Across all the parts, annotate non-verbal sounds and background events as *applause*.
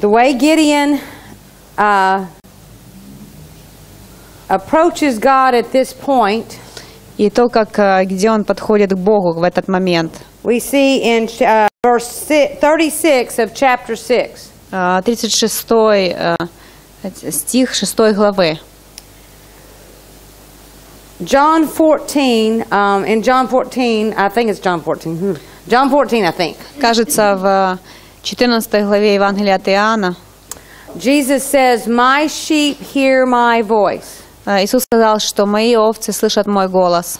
The way Gideon uh, approaches God at this point, И то, как э, Гедеон подходит к Богу в этот момент. we see in uh, verse si- 36 of chapter 6. Э, 36 э, стих 6 главы. John 14, um, in John 14, I think it's John 14. hmm. John 14, I think. Кажется, в 14 главе Евангелия от Иоанна Jesus says, My sheep hear my voice. э, Иисус сказал, что мои овцы слышат мой голос.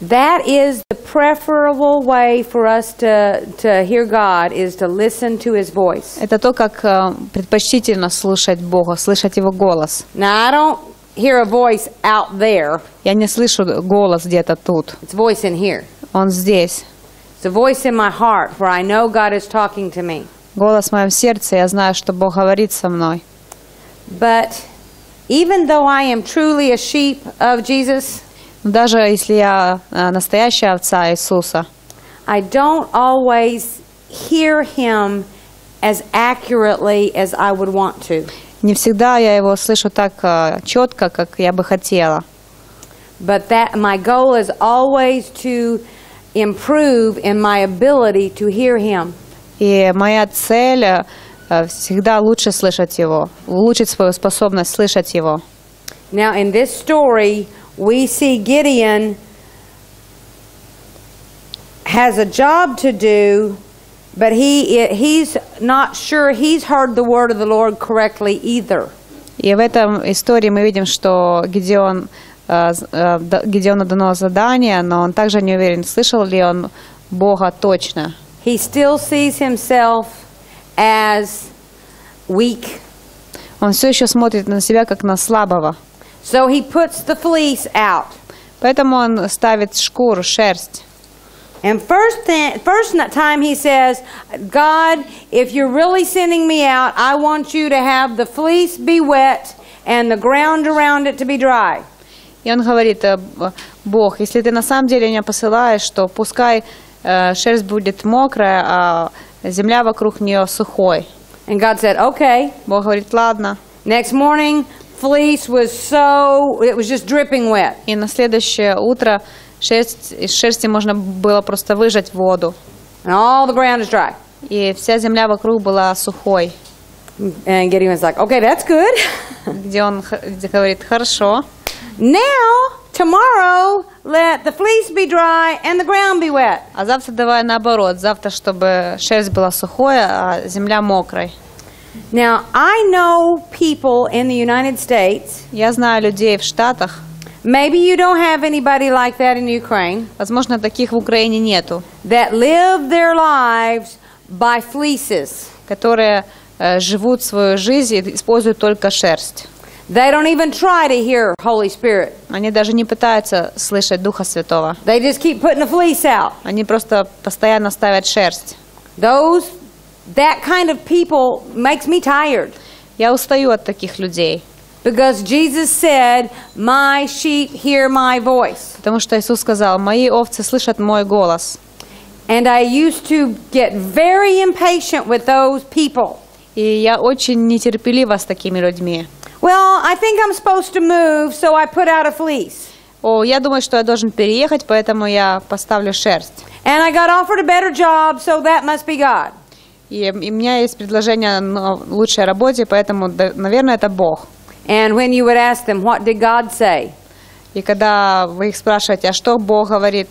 That is the preferable way for us to, to hear God, is to listen to His voice. Это то, как э, предпочтительно слушать Бога, слышать Его голос. Now, I don't hear a voice out there, Я не слышу голос где-то тут. it's voice in here. Он здесь. It's a voice in my heart where I know God is talking to me. Голос в моем сердце, я знаю, что Бог говорит со мной. But even though I am truly a sheep of Jesus, Но даже если я э, настоящая овца Иисуса, I don't always hear Him as accurately as I would want to. не всегда я Его слышу так э, четко, как я бы хотела. But that my goal is always to improve in my ability to hear Him. И моя цель э, всегда лучше слышать Его, улучшить свою способность слышать Его. Now, in this story, we see Gideon has a job to do, but he he's not sure he's heard the word of the Lord correctly either. И в этом истории мы видим, что Гедеон, э, з- э, да- Гедеону дано задание, но он также не уверен, слышал ли он Бога точно. He still sees himself as weak. Он все еще смотрит на себя как на слабого. So he puts the fleece out. Поэтому он ставит шкуру, шерсть. And first, thing, first n- time he says, God, if you're really sending me out, I want you to have the fleece be wet and the ground around it to be dry. И он говорит, э, Бог, если ты на самом деле меня посылаешь, то пускай э, шерсть будет мокрая, а земля вокруг нее сухой. And God said, okay. Бог говорит, ладно. Next morning, fleece was so, it was just dripping wet. И на следующее утро шерсть, из шерсти можно было просто выжать воду. And all the ground is dry. И вся земля вокруг была сухой. And Gideon was like, okay, that's good. Где он где говорит, хорошо, now, tomorrow, let the fleece be dry and the ground be wet. а завтра давай наоборот, завтра, чтобы шерсть была сухой, а земля мокрой. Now, I know people in the United States Я знаю людей в Штатах, Maybe you don't have anybody like that in Ukraine возможно, таких в Украине нету, that live their lives by fleeces. которые э, живут свою жизнь и используют только шерсть. They don't even try to hear Holy Spirit. Они даже не пытаются слышать Духа Святого. They just keep putting the fleece out. Они просто постоянно ставят шерсть. Those that kind of people makes me tired Я устаю от таких людей, because Jesus said, "My sheep hear my voice." потому что Иисус сказал, «Мои овцы слышат мой голос». And I used to get very impatient with those people. И я очень нетерпелива с такими людьми. Well, I think I'm supposed to move, so I put out a fleece. О, я думаю, что я должен переехать, поэтому я поставлю шерсть. And I got offered a better job, so that must be God. И, и у меня есть предложение на лучшей работе, поэтому, да, наверное, это Бог. And when you would ask them, what did God say? И когда вы их спрашиваете, а что Бог говорит,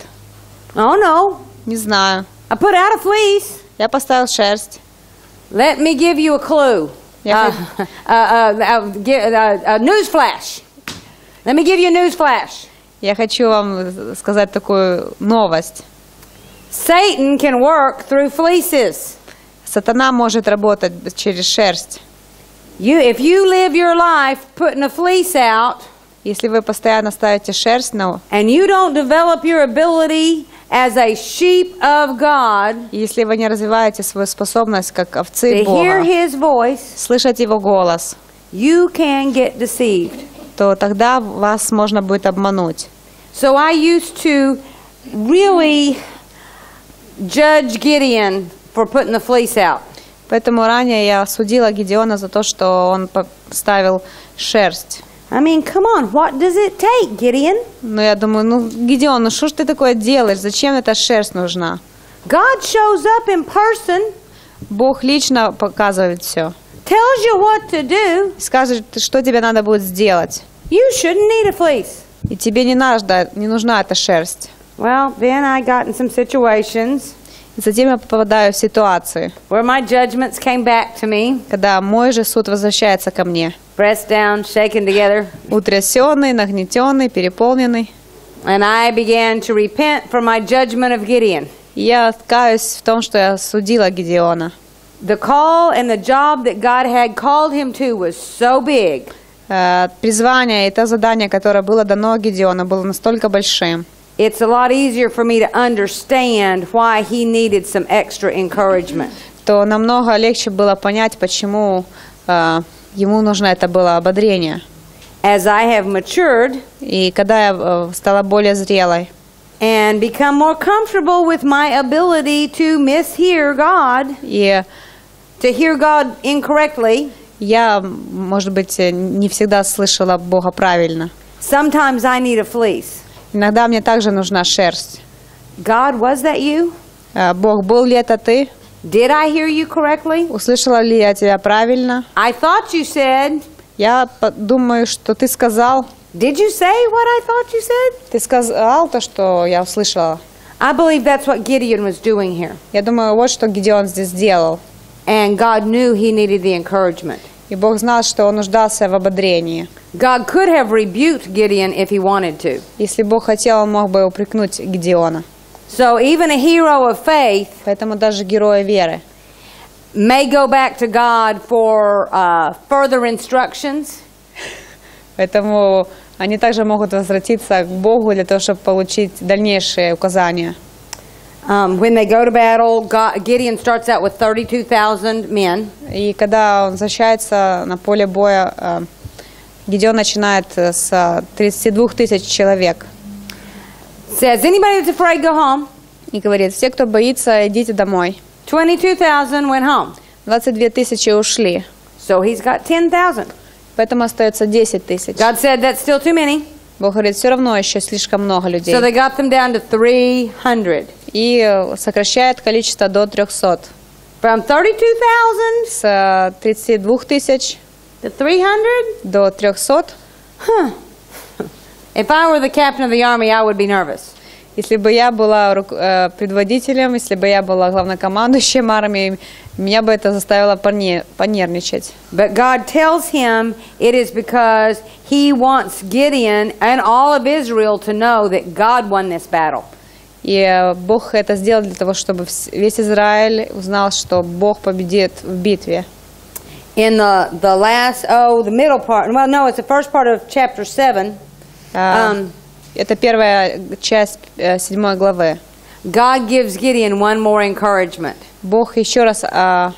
Oh no, не знаю. I put out a fleece. Я поставил шерсть. Let me give you a clue. Yeah. Uh, *laughs* uh, uh, uh, gi- uh, uh, news flash. Let me give you a news flash. Я хочу вам сказать такую новость. Satan can work through fleeces. Сатана может работать через шерсть. You, if you live your life putting a fleece out, Если вы постоянно ставите шерсть, ну, and you don't develop your ability as a sheep of God если вы не развиваете свою способность как to овцы hear Бога, His voice, слышать Его голос, you can get deceived. то тогда вас можно будет обмануть. So I used to really judge Gideon for putting the fleece out. Поэтому ранее я осудила Гедеона за то, что он поставил шерсть. I mean, come on, what does it take, Gideon? Но я думаю, ну, Гедеон, ну что ж ты такое делаешь? Зачем эта шерсть нужна? God shows up in person, Бог лично показывает все. tells you what to do. Скажет, что тебе надо будет сделать. You shouldn't need a fleece. И тебе не, нужна, не нужна эта шерсть. Well, then I got in some situations затем я попадаю в ситуации, where my judgments came back to me, когда мой же суд возвращается ко мне. pressed down, shaken together, Утрясенный, нагнетенный, переполненный. and I began to repent for my judgment of Gideon. Я каюсь в том, что я судила Гедеона. The call and the job that God had called him to was so big. Э, Призвание и то задание, которое было дано Гедеону, было настолько большим. It's a lot easier for me to understand why he needed some extra encouragement. то намного легче было понять, почему э, ему нужно это было ободрение. As I have matured И когда я э, стала более зрелой and become more comfortable with my ability to mishear God, и to hear God incorrectly, я, может быть, э, не всегда слышала Бога правильно. sometimes I need a fleece. Иногда мне также нужна шерсть. God, was that you? Э, Бог, был ли это ты? Did I hear you correctly? Услышала ли я тебя правильно? I thought you said. Я думаю, что ты сказал. Did you say what I thought you said? Ты сказал то, что я услышала. I believe that's what Gideon was doing here. Я думаю, вот что Гедеон здесь сделал. And God knew he needed the encouragement. И Бог знал, что он нуждался в ободрении. God could have rebuked Gideon if he wanted to. Если Бог хотел, он мог бы упрекнуть Гедеона. So even a hero of faith Поэтому даже герои веры may go back to God for uh, further instructions, *laughs* Поэтому они также могут возвратиться к Богу для того, чтобы получить дальнейшие указания. Um, when they go to battle, God, Gideon starts out with 32,000 men. И когда он возвращается на поле боя, э, Гедеон начинает э, с 32 тысяч человек. Says, anybody that's afraid, go home. И говорит, все, кто боится, идите домой. 22,000 went home. 22 тысячи ушли. So he's got 10,000. Поэтому остается 10 тысяч. God said that's still too many. Бог говорит, все равно еще слишком много людей. So they got them down to 300. И э, сокращает количество до 300. From 32,000 С э, 32 тысяч to 300? до 300. Huh. If I were the captain of the army, I would be nervous. Если бы я была рук- э, предводителем, если бы я была главнокомандующим армией, меня бы это заставило поне- понервничать. But God tells him it is because he wants Gideon and all of Israel to know that God won this battle. И Бог это сделал для того, чтобы весь Израиль узнал, что Бог победит в битве. In the, the last, oh, the middle part, well, no, it's the first part of chapter 7. А, Um, это первая часть э, седьмой главы. God gives Gideon one more encouragement. Бог еще раз а,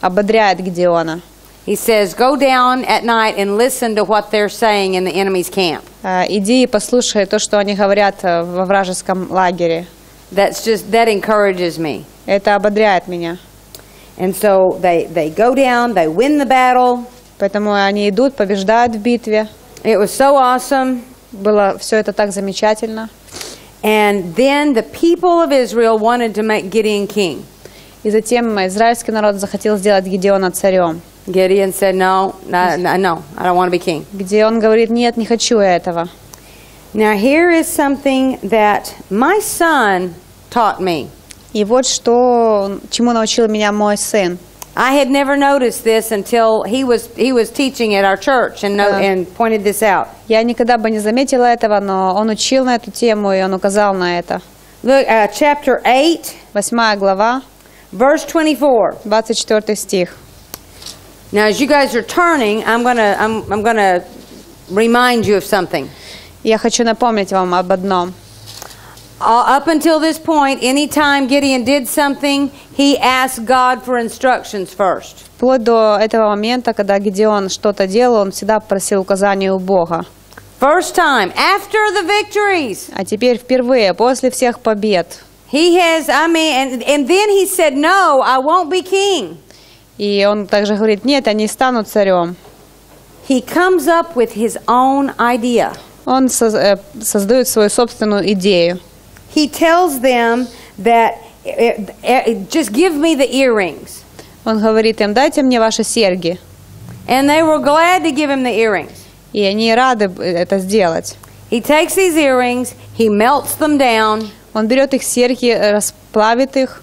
ободряет Гедеона. He says, Go down at night and listen to what they're saying in the enemy's camp. А, Иди и послушай то, что они говорят э, во вражеском лагере. That's just, that encourages me. Это ободряет меня. And so they, they go down, they win the battle. Поэтому они идут, побеждают в битве. It was so awesome. Было все это так замечательно. And then the people of Israel wanted to make Gideon king. И затем израильский народ захотел сделать Гедеона царем. Gideon said, No, no, no, no I don't want to be king. Где он говорит, нет, не хочу этого. Now, here is something that my son taught me. И вот что, чему научил меня мой сын. I had never noticed this until he was, he was teaching at our church and, no, Uh. and pointed this out. Я никогда бы не заметила этого, но он учил на эту тему, и он указал на это. Look, uh, chapter 8, Восьмая глава, verse 24. 24 стих. Now, as you guys are turning, I'm gonna, I'm, I'm gonna remind you of something. Я хочу напомнить вам об одном. Uh, up until this point, anytime Gideon did something, he asked God for instructions first. Вплоть до этого момента, когда Гедеон что-то делал, он всегда просил указания у Бога. First time, after the victories, А теперь впервые, после всех побед, he has, I mean, and, and then he said, No, I won't be king. И он также говорит, нет, они станут царем. He comes up with his own idea. Он э, создает свою собственную идею. He tells them that eh, eh, just give me the earrings. Он говорит им, дайте мне ваши серьги. And they were glad to give him the earrings. И они рады это сделать. He takes these earrings, he melts them down, Он берет их серьги, э, расплавит их,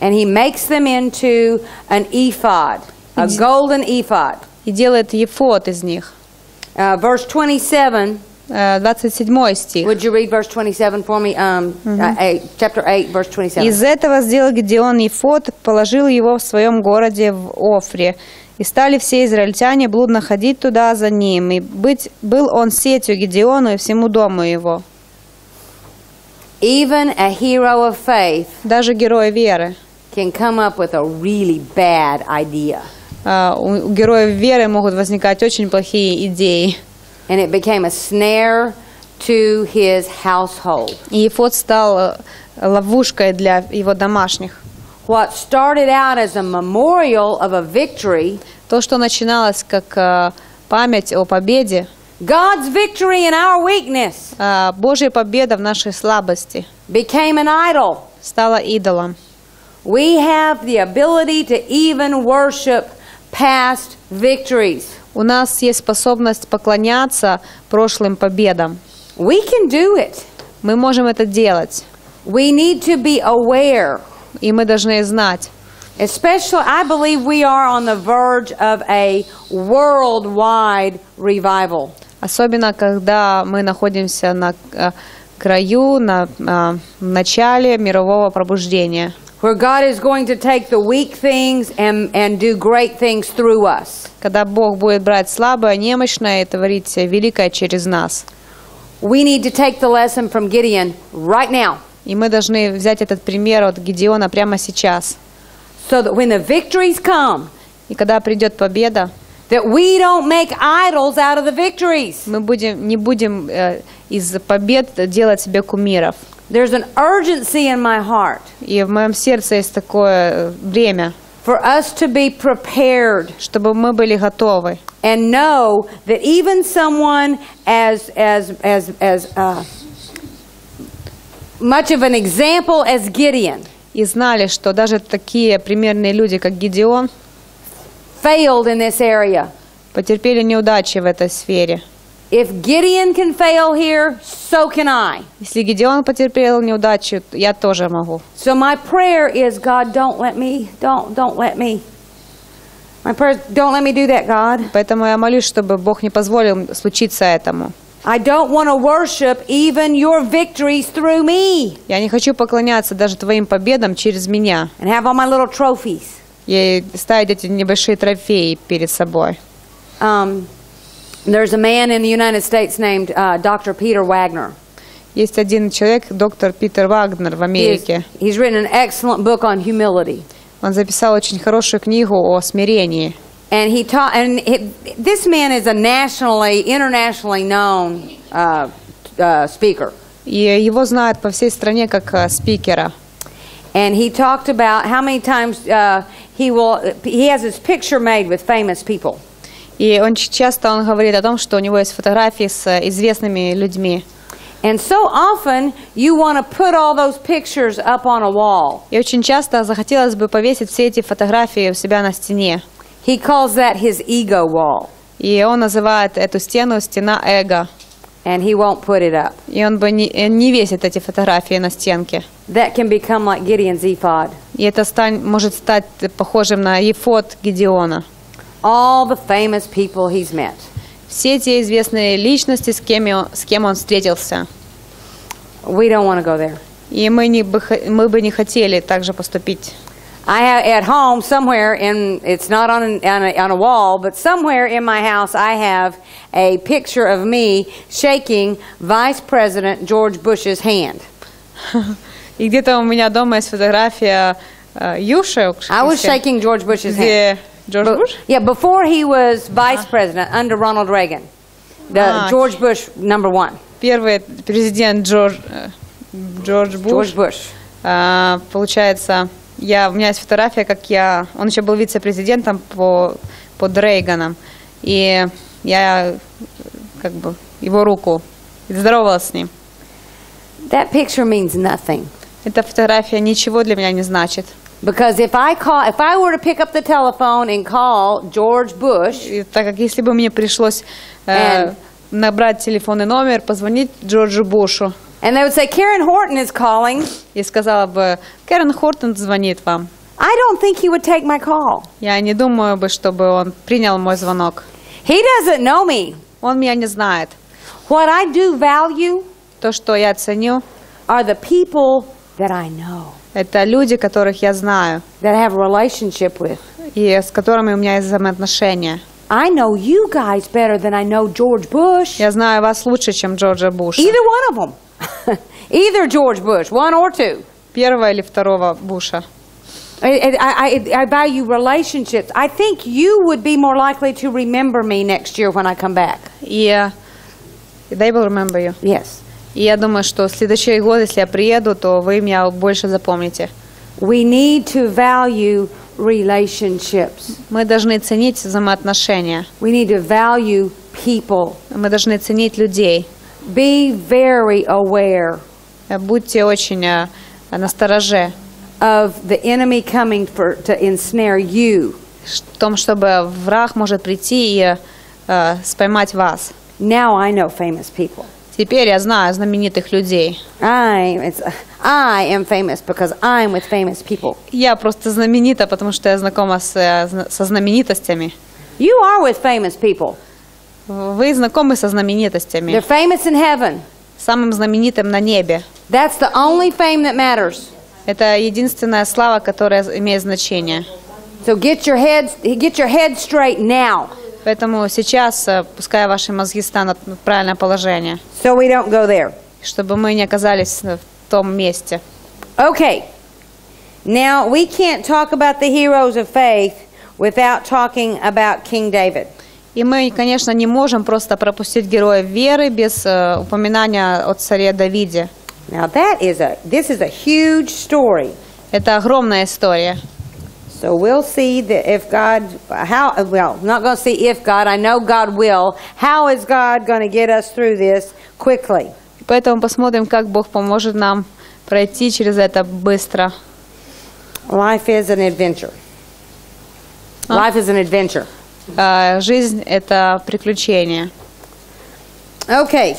and he makes them into an ephod, a golden ephod. и делает ефот из них. Uh, verse 27. Э, 27 стих. Would you read verse 27 for me? Um, uh, eight, chapter 8, verse 27. Из этого сделал Гедеон Ефот, положил его в своем городе в Офре. И стали все израильтяне блудно ходить туда за ним. И быть, был он сетью Гедеону и всему дому его. Even a hero of faith Даже герои веры. Can come up with a really bad idea. У у героев веры могут возникать очень плохие идеи. And it became a snare to his household. И Ефот стал э, ловушкой для его домашних. What started out as a memorial of a victory, То, что начиналось как э, память о победе, God's victory in our weakness, а, Божья победа в нашей слабости, became an idol. стала идолом. We have the ability to even worship past victories. У нас есть способность поклоняться прошлым победам. We can do it. Мы можем это делать, We need to be aware. и мы должны знать. Especially, I believe we are on the verge of a worldwide revival. Особенно, когда мы находимся на э, краю, на э, начале мирового пробуждения, Where God is going to take the weak things and, and do great things through us. когда Бог будет брать слабое, немощное и творить великое через нас. We need to take the lesson from Gideon right now. И мы должны взять этот пример от Гедеона прямо сейчас. So that when the victories come, И когда придет победа, that we don't make idols out of the victories. мы будем, не будем э, из побед делать себе кумиров. There's an urgency in my heart И в моем сердце есть такое э, время, for us to be prepared чтобы мы были готовы. and know that even someone as as as as uh, much of an example as Gideon И знали, что даже такие примерные люди, как Гедеон, failed in this area. потерпели неудачи в этой сфере. If Gideon can fail here, so can I. Если Гедеон потерпел неудачу, я тоже могу. So my prayer is, God, don't let me, don't, don't let me. My prayer, don't let me do that, God. Поэтому я молюсь, чтобы Бог не позволил случиться этому. I don't want to worship even your victories through me Я не хочу поклоняться даже твоим победам через меня and have all my little trophies. и ставить эти небольшие трофеи перед собой. Um, there's a man in the United States named uh, Dr. Peter Wagner. Есть один человек, доктор Питер Вагнер в He is- Америке. he's written an excellent book on humility. Он записал очень хорошую книгу о смирении. And he taught, and he, this man is a nationally, internationally known uh, uh, speaker. И его знают по всей стране как э, спикера. And he talked about how many times uh, he will, he has his picture made with famous people. И он часто он говорит о том, что у него есть фотографии с э, известными людьми. And so often you want to put all those pictures up on a wall. И очень часто захотелось бы повесить все эти фотографии у себя на стене. He calls that his ego wall. И он называет эту стену стена эго. And he won't put it up. И он бы не, э, не весит эти фотографии на стенке. That can become like Gideon's ephod. И это стань, может стать похожим на ефот Гедеона. All the famous people he's met. Все те известные личности, с кем, он- с кем он встретился. We don't want to go there. И мы, не бы, х- мы бы не хотели так же поступить. I have at home somewhere in it's not on an, on, a, on a wall, but somewhere in my house I have a picture of me shaking Vice President George Bush's hand. *laughs* И где-то у меня дома есть фотография э, Юши, I was shaking George Bush's hand. But- Буш. yeah, before he was vice president under Ronald Reagan, the Ah. George Bush number one, Первый президент Джордж, э, Джордж Буш. George Bush. А, получается, я, у меня есть фотография, как я... Он еще был вице-президентом по, под Рейганом. И я как бы его руку здоровалась с ним. That picture means nothing. Эта фотография ничего для меня не значит. Because if I call, if I were to pick up the telephone and call George Bush, И так как если бы мне пришлось э, And- набрать телефонный номер, позвонить Джорджу Бушу and they would say, Karen Horton is calling, и сказала бы, Кэрен Хортон звонит вам. I don't think he would take my call. Я не думаю бы, чтобы он принял мой звонок. He doesn't know me. Он меня не знает. What I do value То, что я ценю, are the people that I know, Это люди, которых я знаю that I have a relationship with. и с которыми у меня есть взаимоотношения. I know you guys better than I know George Bush. Я знаю вас лучше, чем Джорджа Буша. Either one of them. Either George Bush, one or two. Первого или второго Буша. I, I, I, value relationships. I think you would be more likely to remember me next year when I come back. Э, they will remember you. Yes. И я думаю, что в следующий год, если я приеду, то вы меня больше запомните. We need to value relationships. Мы должны ценить взаимоотношения. We need to value people. Мы должны ценить людей. Be very aware Будьте очень э, настороже of the enemy coming for, to ensnare you. в том, чтобы враг может прийти и э, споймать вас. Now I know famous people. Теперь я знаю знаменитых людей. I, it's, I am famous because I'm with famous people. Я просто знаменита, потому что я знакома с, э, со знаменитостями. You are with famous people. Вы знакомы со знаменитостями. They're famous in heaven. Самым знаменитым на небе. That's the only fame that matters. Это единственная слава, которая имеет значение. So get your head, get your head straight now, Поэтому сейчас, э, пускай ваши мозги станут в правильное положение, so we don't go there. чтобы мы не оказались в том месте. Okay. Now we can't talk about the heroes of faith without talking about King David. И мы, конечно, не можем просто пропустить героев веры без э, упоминания о царе Давиде. Now that is a this is a huge story. Это огромная история. So we'll see that if God how well, I'm not going to see if God, I know God will. How is God going to get us through this quickly? Поэтому посмотрим, как Бог поможет нам пройти через это быстро. Life is an adventure. Life is an adventure. Э, Жизнь – это приключение. Okay.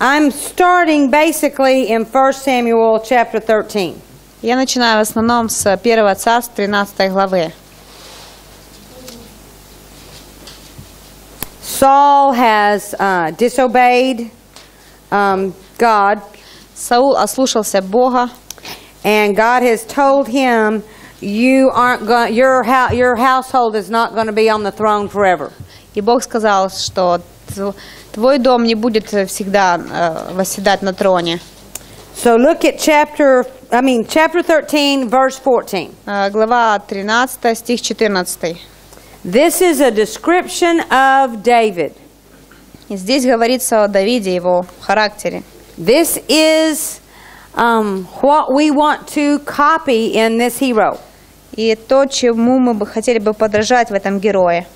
I'm starting basically in 1 Samuel chapter 13. Я начинаю в основном с 1 царств 13 главы. Saul has uh, disobeyed um, God, Саул ослушался Бога, and God has told him, "You aren't going. Your your household is not going to be on the throne forever." и Бог сказал, что тв- твой дом не будет всегда э, восседать на троне. So look at chapter. I mean, chapter 13, verse 14. Э, Глава 13, стих 14. This is a description of David. И здесь говорится о Давиде, его характере. This is um, what we want to copy in this hero. И то, чему мы бы хотели бы подражать в этом герое.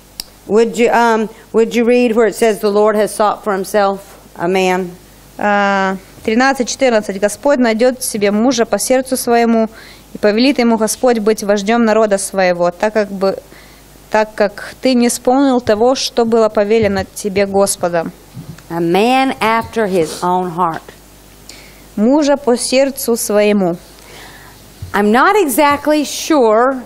Would you um, would you read where it says the Lord has sought for himself a man? Э, 13-14. Господь найдет себе мужа по сердцу своему, и повелит ему Господь быть вождем народа своего, так как, бы, так как ты не исполнил того, что было повелено тебе Господом. A man after his own heart. Мужа по сердцу своему. I'm not exactly sure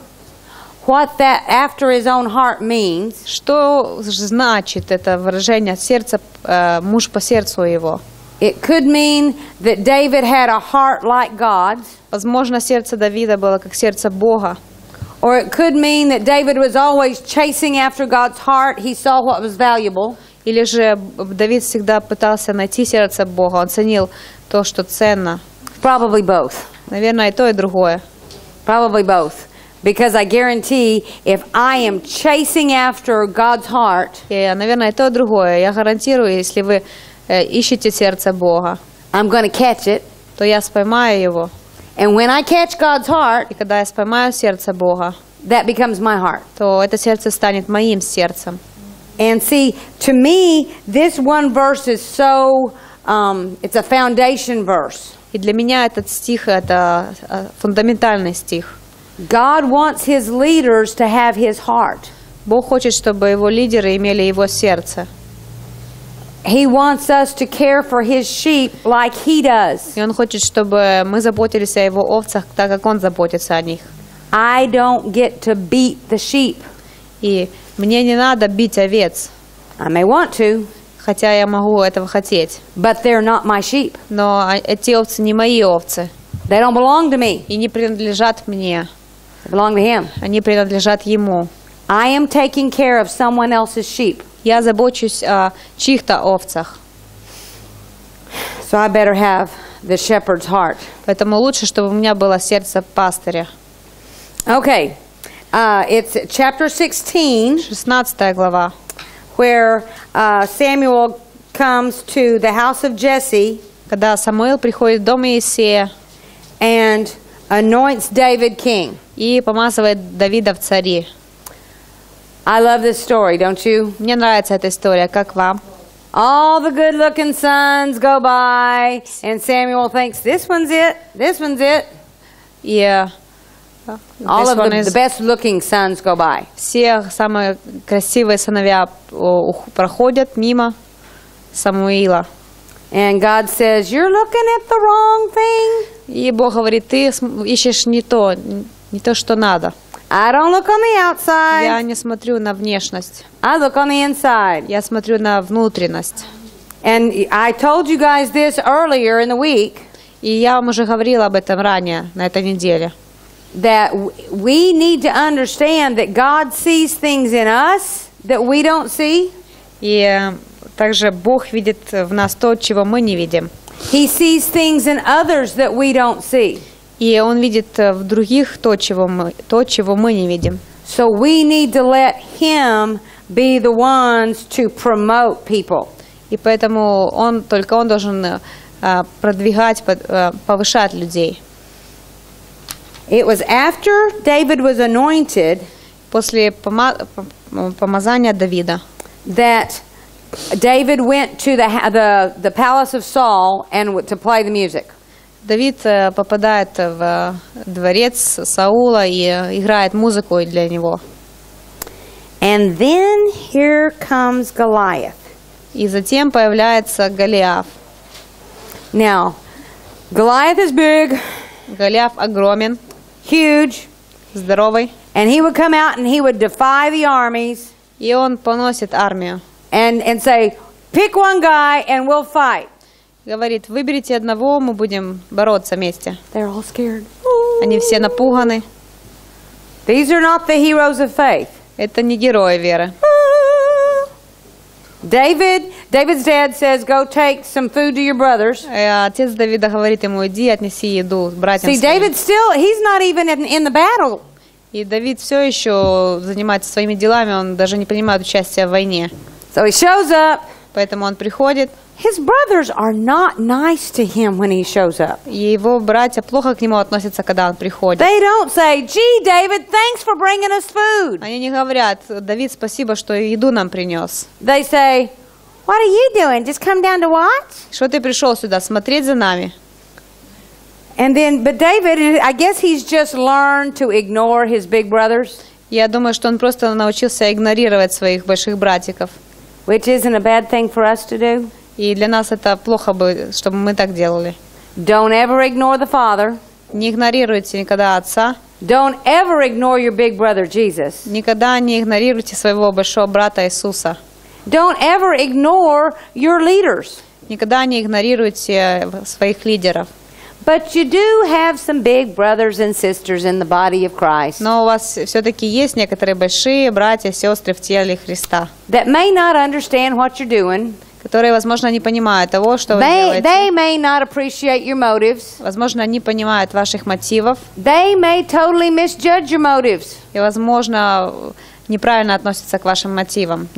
what that after his own heart means, Что значит это выражение сердца, э, муж по сердцу его? It could mean that David had a heart like God's, Возможно, сердце Давида было как сердце Бога. or it could mean that David was always chasing after God's heart. He saw what was valuable. Или же Давид всегда пытался найти сердце Бога, он ценил то, что ценно. Probably both. Наверное, и то, и другое. Probably both. Because I guarantee if I am chasing after God's heart, И, наверное, и то, и другое. Я гарантирую, если вы э, ищете сердце Бога, I'm going to catch it. то я споймаю его. And when I catch God's heart, И когда я споймаю сердце Бога, that becomes my heart. то это сердце станет моим сердцем. And see, to me, this one verse is so, um, it's a foundation verse. И для меня этот стих – это э, фундаментальный стих. God wants his leaders to have his heart. Бог хочет, чтобы его лидеры имели его сердце. He wants us to care for his sheep like he does. И он хочет, чтобы мы заботились о его овцах, так как он заботится о них. I don't get to beat the sheep. И мне не надо бить овец, I may want to, хотя я могу этого хотеть. but they're not my sheep. Но а- эти овцы не мои овцы They don't belong to me. и не принадлежат мне. They belong to him. Они принадлежат ему. I am taking care of someone else's sheep. Я забочусь о чьих-то овцах. So I better have the shepherd's heart. Поэтому лучше, чтобы у меня было сердце пастыря. Okay. Uh, it's chapter 16 16 глава, where uh, Samuel comes to the house of Jesse когда Самуил приходит в дом Иисея and anoints David king. и помазывает Давида в цари. I love this story, don't you? Мне нравится эта история, как вам? All the good looking sons go by, and Samuel thinks, this one's it, this one's it. Э, All of the, the best looking sons go by. все самые красивые сыновья проходят мимо Самуила. And God says, You're looking at the wrong thing. И Бог говорит, ты ищешь не то, не то, что надо. I don't look on the outside, Я не смотрю на внешность, I look on the inside. я смотрю на внутренность. And I told you guys this earlier in the week И я вам уже говорила об этом ранее, на этой неделе. that w- we need to understand that God sees things in us that we don't see. И э, также Бог видит в нас то, чего мы не видим. He sees things in others that we don't see. И Он видит э, в других то, чего мы, то, чего мы не видим. So we need to let Him be the ones to promote people. И поэтому Он, только Он должен э, э, продвигать, э, повышать людей. It was after David was anointed После пома- пом- помазания Давида that David went to the, the, the palace of Saul and to play the music. Давид э, попадает в э, дворец Саула и э, играет музыку для него. And then here comes Goliath. И затем появляется Голиаф. Now, Goliath is big, Голиаф огромен, huge, здоровый, and he would come out and he would defy the armies и он поносит армию. and, and say, pick one guy and we'll fight. Говорит, выберите одного, мы будем бороться вместе. They're all scared. Они все напуганы. These are not the heroes of faith. Это не герои веры. David, David's dad says, go take some food to your brothers. Э, Отец Давида говорит ему, иди отнеси еду братьям See. David still, he's not even in, in the battle. И Давид все еще занимается своими делами, он даже не принимает участия в войне. So he shows up. Поэтому он приходит, His brothers are not nice to him when he shows up. его братья плохо к нему относятся, когда он приходит. They don't say, gee, David, thanks for bringing us food. Они не говорят, Давид, спасибо, что еду нам принес. They say, what are you doing? Just come down to watch? Что ты пришел сюда, смотреть за нами? And then, but David, I guess he's just learned to ignore his big brothers, Я думаю, что он просто научился игнорировать своих больших братиков. Which isn't a bad thing for us to do. И для нас это плохо бы, чтобы мы так делали. Don't ever ignore the father. Не игнорируйте никогда отца, Don't ever ignore your big brother Jesus. никогда не игнорируйте своего большого брата Иисуса. Don't ever ignore your leaders. Никогда не игнорируйте своих лидеров. But you do have some big brothers and sisters in the body of Christ Но у вас все-таки есть некоторые большие братья, сестры в теле Христа, that may not understand what you're doing. которые, возможно, не понимают того, что вы They, делаете. they may not appreciate your motives. Возможно, не понимают ваших мотивов. They may totally misjudge your motives. И, возможно, неправильно относятся к вашим мотивам.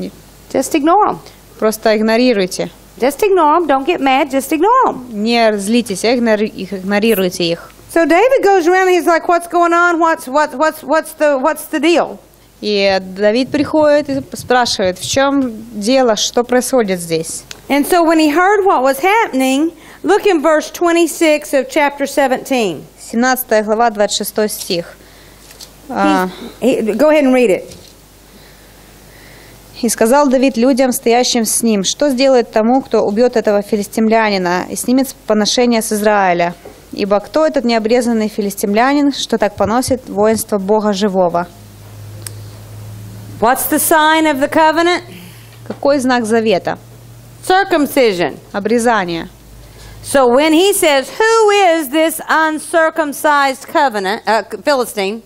Just ignore them. Просто игнорируйте. Just ignore them. Don't get mad. Just ignore them. Не злитесь, а игнори- их- игнорируйте их. So David goes around and he's like, "What's going on? What's what's what's what's the what's the deal?" И Давид приходит и спрашивает, в чем дело, что происходит здесь. And so when he heard what was happening, look in verse 26 of chapter 17. 17 глава, 26 стих. А, He, go ahead and read it. «И сказал Давид людям, стоящим с ним, что сделает тому, кто убьет этого филистимлянина и снимет поношение с Израиля? Ибо кто этот необрезанный филистимлянин, что так поносит воинство Бога живого? What's the sign of the covenant? Какой знак завета? Circumcision. Обрезание. So when he says, "Who is this uncircumcised covenant uh, Philistine?"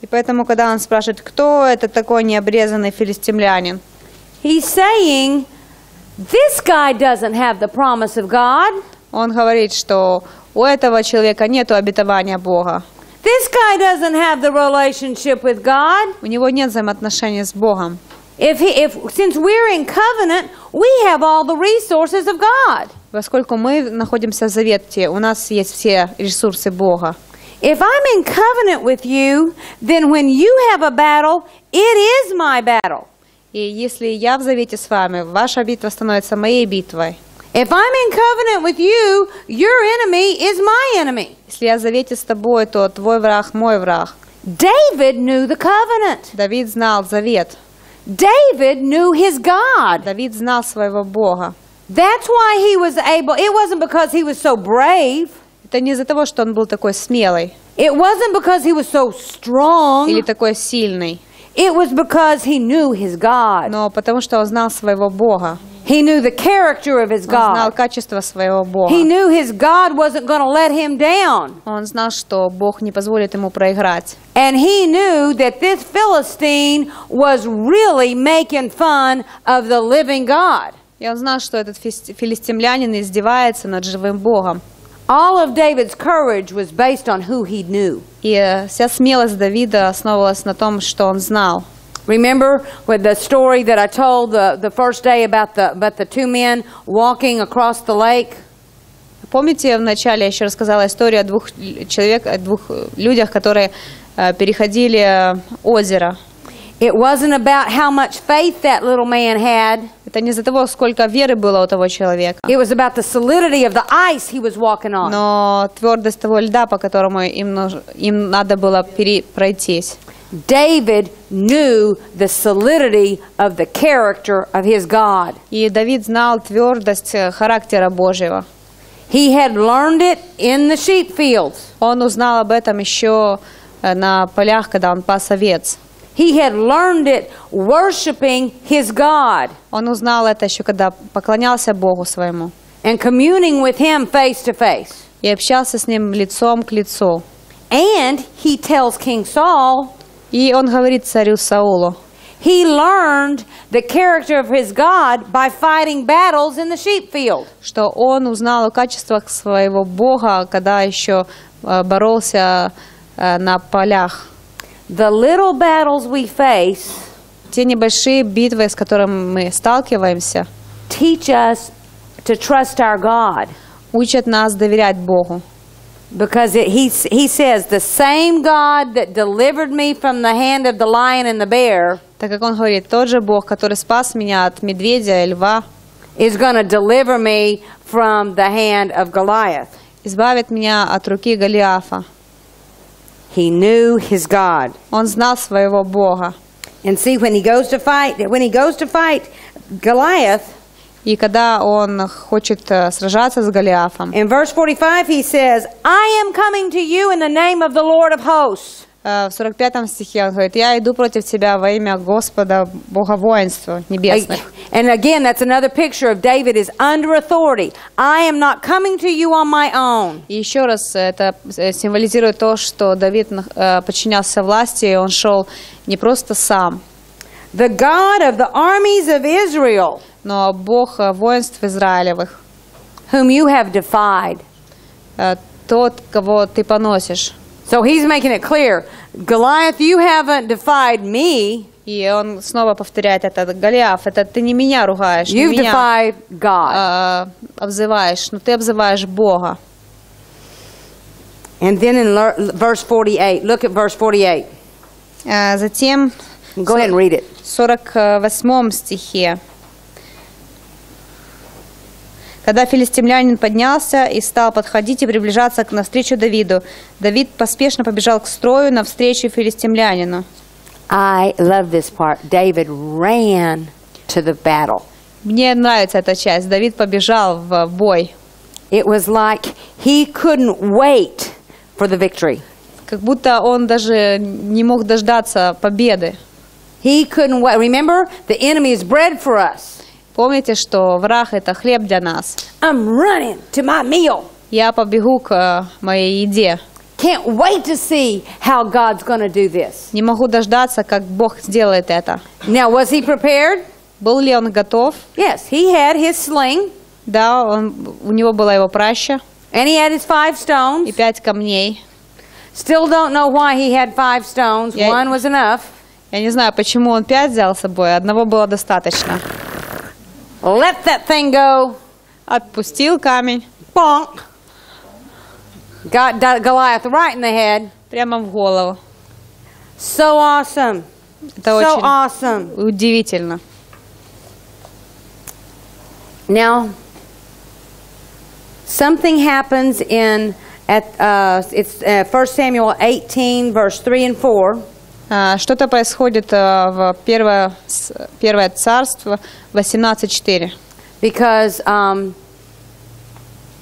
И поэтому, когда он спрашивает, кто это такой необрезанный филистимлянин, He's saying, "This guy doesn't have the promise of God. он говорит, что у этого человека нет обетования Бога. This guy doesn't have the relationship with God. У него нет взаимоотношений с Богом. If he, if since we're in covenant, we have all the resources of God. Поскольку мы находимся в завете, у нас есть все ресурсы Бога. If I'm in covenant with you, then when you have a battle, it is my battle. И если я в завете с вами, ваша битва становится моей битвой. If I'm in covenant with you, your enemy is my enemy. Если я в завете с тобой, то твой враг мой враг. David knew the covenant. Давид знал завет. David knew his God. Давид знал своего Бога. That's why he was able, it wasn't because he was so brave. Это не из-за того, что он был такой смелый It wasn't because he was so strong. или такой сильный, It was because he knew his God. но потому что он знал своего Бога. He knew the character of his Он знал God. качество своего Бога. He knew his God wasn't going to let him down. Он знал, что Бог не позволит ему проиграть. And he knew that this Philistine was really making fun of the living God. И он знал, что этот филистимлянин издевается над живым Богом. All of David's courage was based on who he knew. И э, вся смелость Давида основывалась на том, что он знал. Remember with the story that I told the, the first day about the, about the two men walking across the lake? Помните, в начале я еще рассказала историю о двух л- человек, о двух э, людях, которые э, переходили э, озеро. It wasn't about how much faith that little man had. Это не из-за того, сколько веры было у того человека, It was about the solidity of the ice he was walking on. но твердость того льда, по которому им, нуж- им надо было пройтись. David knew the solidity of the character of his God. И Давид знал твердость э, характера Божьего. He had learned it in the sheep fields. Он узнал об этом еще э, на полях, когда он пас овец. He had learned it worshiping his God Он узнал это еще, когда поклонялся Богу своему and communing with him face to face. и общался с ним лицом к лицу. And he tells King Saul И он говорит царю Саулу, he learned the character of his God by fighting battles in the sheep field. что он узнал о качествах своего Бога, когда еще э, боролся э, на полях. The little battles we face Те небольшие битвы, с которыми мы сталкиваемся, teach us to trust our God. учат нас доверять Богу. Because it, he, he says, the same God that delivered me from the hand of the lion and the bear Так как он говорит, тот же Бог, который спас меня от медведя и льва, is going to deliver me from the hand of Goliath. избавит меня от руки Голиафа. He knew his God. Он знал своего Бога. And see, when he goes to fight, when he goes to fight Goliath, И когда он хочет э, сражаться с Голиафом, in verse 45, he says, I am coming to you in the name of the Lord of hosts. Э, в 45 стихе он говорит, «Я иду против тебя во имя Господа, Бога воинства небесных». And again, that's another picture of David is under authority. I am not coming to you on my own. И еще раз это э, символизирует то, что Давид э, подчинялся власти, и он шел не просто сам, The God of the armies of Israel, но Бог воинств Израилевых, whom you have defied. тот, кого ты поносишь. So he's making it clear Goliath, you haven't defied me, И он снова повторяет это, Голиаф, это ты не меня ругаешь, не you've меня defied God. э, обзываешь, но ты обзываешь Бога. And then in verse 48, look at verse 48. А затем Go ahead and read it. в 48 стихе. Когда филистимлянин поднялся и стал подходить и приближаться к навстречу Давиду, Давид поспешно побежал к строю навстречу филистимлянину. I love this part. David ran to the battle. Мне нравится эта часть. Давид побежал в бой. It was like he couldn't wait for the victory. Как будто он даже не мог дождаться победы. He couldn't wait. Remember, the enemy is bread for us. Помните, что враг – это хлеб для нас. I'm running to my meal. Я побегу к э, моей еде. Can't wait to see how God's going to do this. Не могу дождаться, как Бог сделает это. Now, was he prepared? Был ли он готов? Yes, he had his sling Да, он, у него была его праща and he had his five и stones. пять камней. Still don't know why he had five stones. Yeah. One was enough. Я не знаю, почему он пять взял с собой, одного было достаточно. Let that thing go. Отпустил камень Bonk. Got Di- Goliath right in the head. прямо в голову. So awesome. Это so очень awesome. удивительно. Now, something happens in at uh, it's uh, 1 Samuel 18, verse 3 and 4. А, Что-то происходит а, в первое, первое царство 18.4. Because um,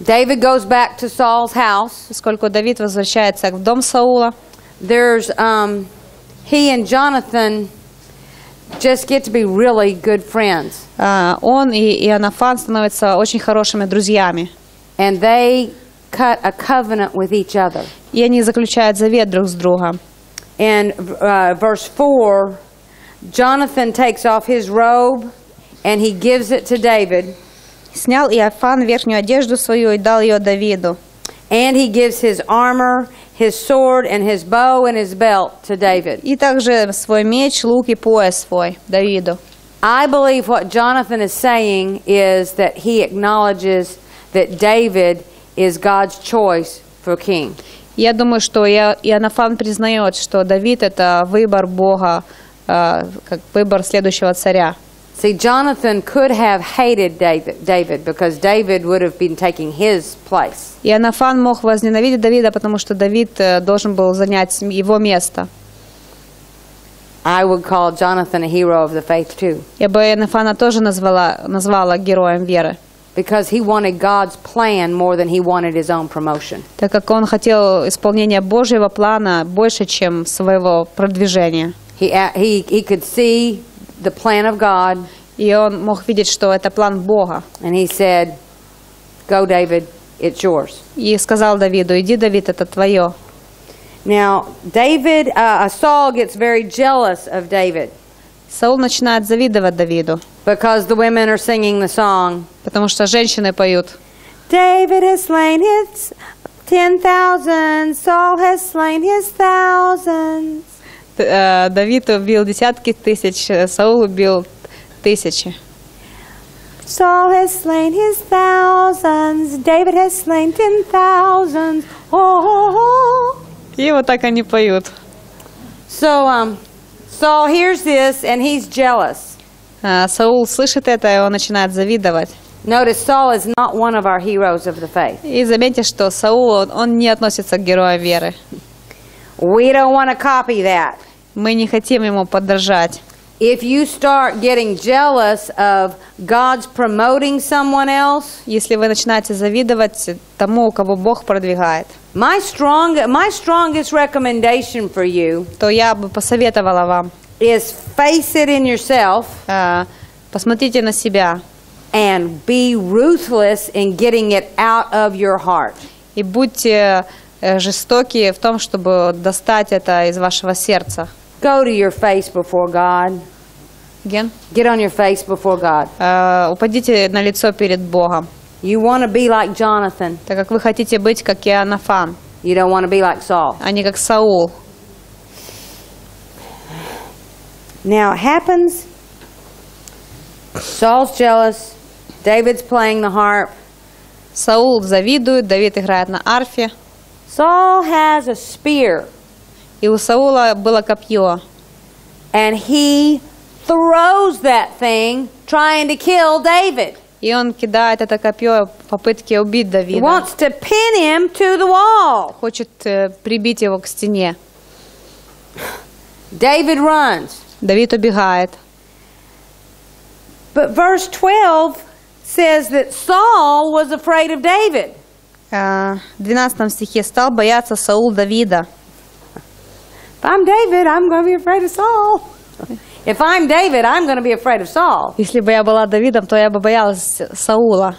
David goes back to Saul's house. Поскольку Давид возвращается в дом Саула, There's um, he and Jonathan just get to be really good friends, а, он и Иоаннафан становятся очень хорошими друзьями. and they cut a covenant with each other. И они заключают завет друг с другом. In uh, verse 4, Jonathan takes off his robe and he gives it to David, Снял Иоаннафан верхнюю одежду свою и дал ее Давиду. and he gives his armor, his sword, and his bow and his belt to David. И также свой меч, лук и пояс свой Давиду. I believe what Jonathan is saying is that he acknowledges that David is God's choice for king. Я думаю, что Ио- Иоаннафан признает, что Давид – это выбор Бога, э, как выбор следующего царя. See, Jonathan could have hated David, David because David would have been taking his place. Иоаннафан мог возненавидеть Давида, потому что Давид э, должен был занять его место. I would call Jonathan a hero of the faith too, Я бы Иоаннафана тоже назвала, назвала героем веры, because he wanted God's plan more than he wanted his own promotion. так как он хотел исполнения Божьего плана больше, чем своего продвижения. He, he, he could see the plan of God, И он мог видеть, что это план Бога. and he said, Go, David, it's yours. И сказал Давиду, иди, Давид, это твое. Now, David, uh, Saul gets very jealous of David Саул начинает завидовать Давиду, because the women are singing the song. потому что женщины поют. David has slain his ten thousand, Saul has slain his thousands. Т- э, Давид убил десятки тысяч, э, Саул убил тысячи. Saul has slain his thousands, David has slain ten thousands. Oh. И вот так они поют. So um, Saul hears this and he's jealous. А, Саул слышит это, и он начинает завидовать. Notice Saul is not one of our heroes of the faith. И заметьте, что Саул, он, он не относится к герою веры. We don't want to copy that. Мы не хотим ему подражать. If you start getting jealous of God's promoting someone else, Если вы начинаете завидовать тому, кого Бог продвигает, my strong my strongest recommendation for you то я бы посоветовала вам, is face it in yourself э, посмотрите на себя and be ruthless in getting it out of your heart. и будьте э, жестоки в том, чтобы достать это из вашего сердца. Go to your face before God. Ген? Get on your face before God. Э, упадите на лицо перед Богом, You want to be like Jonathan. так как вы хотите быть как Иоаннафан, You don't want to be like Saul. а не как Саул. Now it happens. Saul's jealous. David's playing the harp. Саул завидует, Давид играет на арфе. Saul has a spear И у Саула было копье. and he throws that thing trying to kill David. И он кидает это копье в попытке убить Давида. wants to pin him to the wall. Хочет э, прибить его к стене. David runs. Давид убегает. But verse 12 says that Saul was afraid of David. А, В 12 стихе стал бояться Саул Давида. If I'm David, I'm going to be afraid of Saul. If I'm David, I'm going to be afraid of Saul. Если бы я была Давидом, то я бы боялась Саула.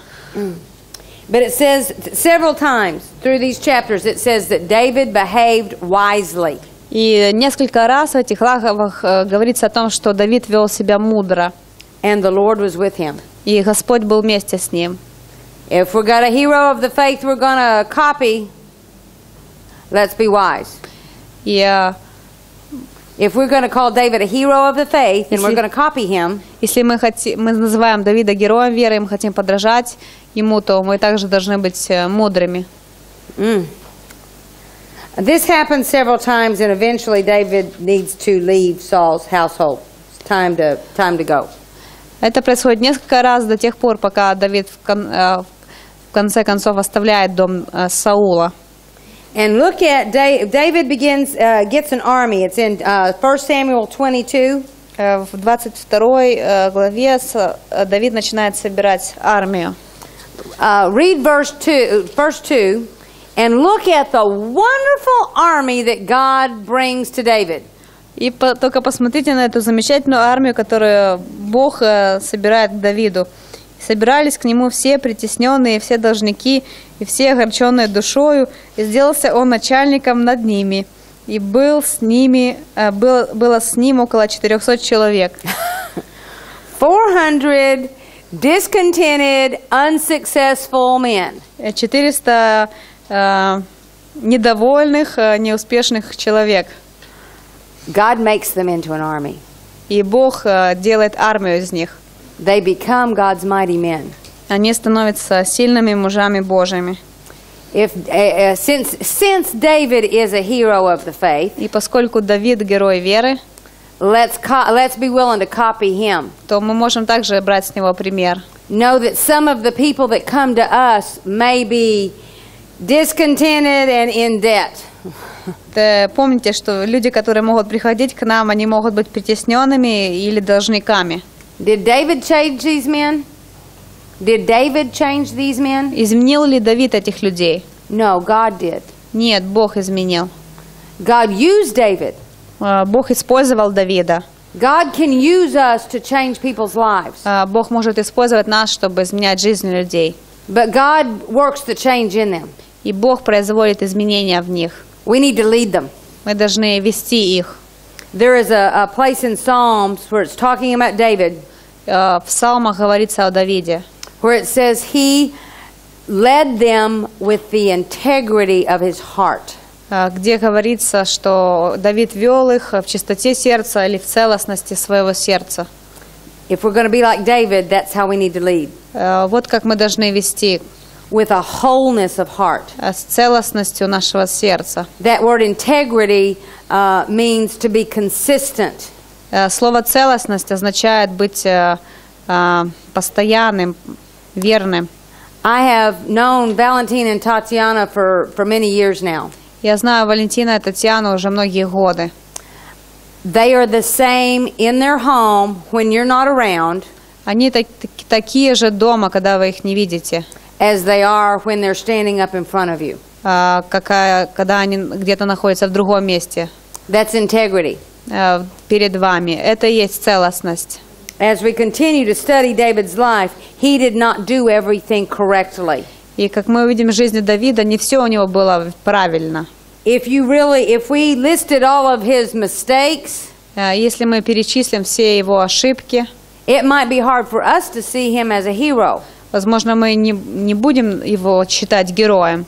But it says several times through these chapters, it says that David behaved wisely. И несколько раз в этих главах э, говорится о том, что Давид вел себя мудро, And the Lord was with him. и Господь был вместе с ним. If we're got a hero of the faith we're going to copy, let's be wise. Э, If we're going to call David a hero of the faith and we're going to copy him, если мы, хотим, мы называем Давида героем веры, и мы хотим подражать ему, то мы также должны быть э, мудрыми. mm. this happens several times, and eventually David needs to leave Saul's household. It's time to time to go. Это происходит несколько раз до тех пор, пока Давид в, кон- э, в конце концов оставляет дом э, Саула. And look at Da- David begins uh, gets an army. It's in uh, 1 Samuel 22. Э, В 22 э, главе э, Давид начинает собирать армию. Uh, read verse two, verse two, and look at the wonderful army that God brings to David. И только посмотрите на эту замечательную армию, которую Бог э, собирает Давиду. Собирались к нему все притесненные, все должники и все огорченные душою, и сделался он начальником над ними. И был с ними, э, был, было с ним около 400 человек. *laughs* 400 discontented, unsuccessful men. Э, 400 э, недовольных, э, неуспешных человек. God makes them into an army. И Бог делает армию из них. They become God's mighty men. Они становятся сильными мужами Божьими. If uh, since since David is a hero of the faith, И поскольку Давид герой веры, let's let's be willing to copy him. то мы можем также брать с него пример. Know that some of the people that come to us may be discontented and in debt. Помните, что люди, которые могут приходить к нам, они могут быть притесненными или должниками. Did David change these men? Did David change these men? Изменил ли Давид этих людей? No, God did. Нет, Бог изменил. God used David. Э, Бог использовал Давида. God can use us to change people's lives. Э, Бог может использовать нас, чтобы изменять жизнь людей. But God works the change in them. И Бог производит изменения в них. We need to lead them. Мы должны вести их. There is a, a place in Psalms where it's talking about David, Э, В псалмах говорится о Давиде, where it says he led them with the integrity of his heart. э, где говорится, что Давид вел их в чистоте сердца или в целостности своего сердца. If we're going to be like David, that's how we need to lead. Э, Вот как мы должны вести With a wholeness of heart. э, с целостностью нашего сердца. That word integrity uh, means to be consistent. Э, Слово целостность означает быть э, э, постоянным, верным. I have known Valentine and Tatiana for, for many years now. Я знаю Валентина и Татьяну уже многие годы. They are the same in their home when you're not around Они так- так- такие же дома, когда вы их не видите, as they are when they're standing up in front of you. а, какая, когда они где-то находятся в другом месте That's integrity. э, перед вами. Это и есть целостность. As we continue to study David's life, he did not do everything correctly. И как мы увидим в жизни Давида, не все у него было правильно. If you really, if we listed all of his mistakes, Э, Если мы перечислим все его ошибки, it might be hard for us to see him as a hero. Возможно, мы не, не будем его считать героем.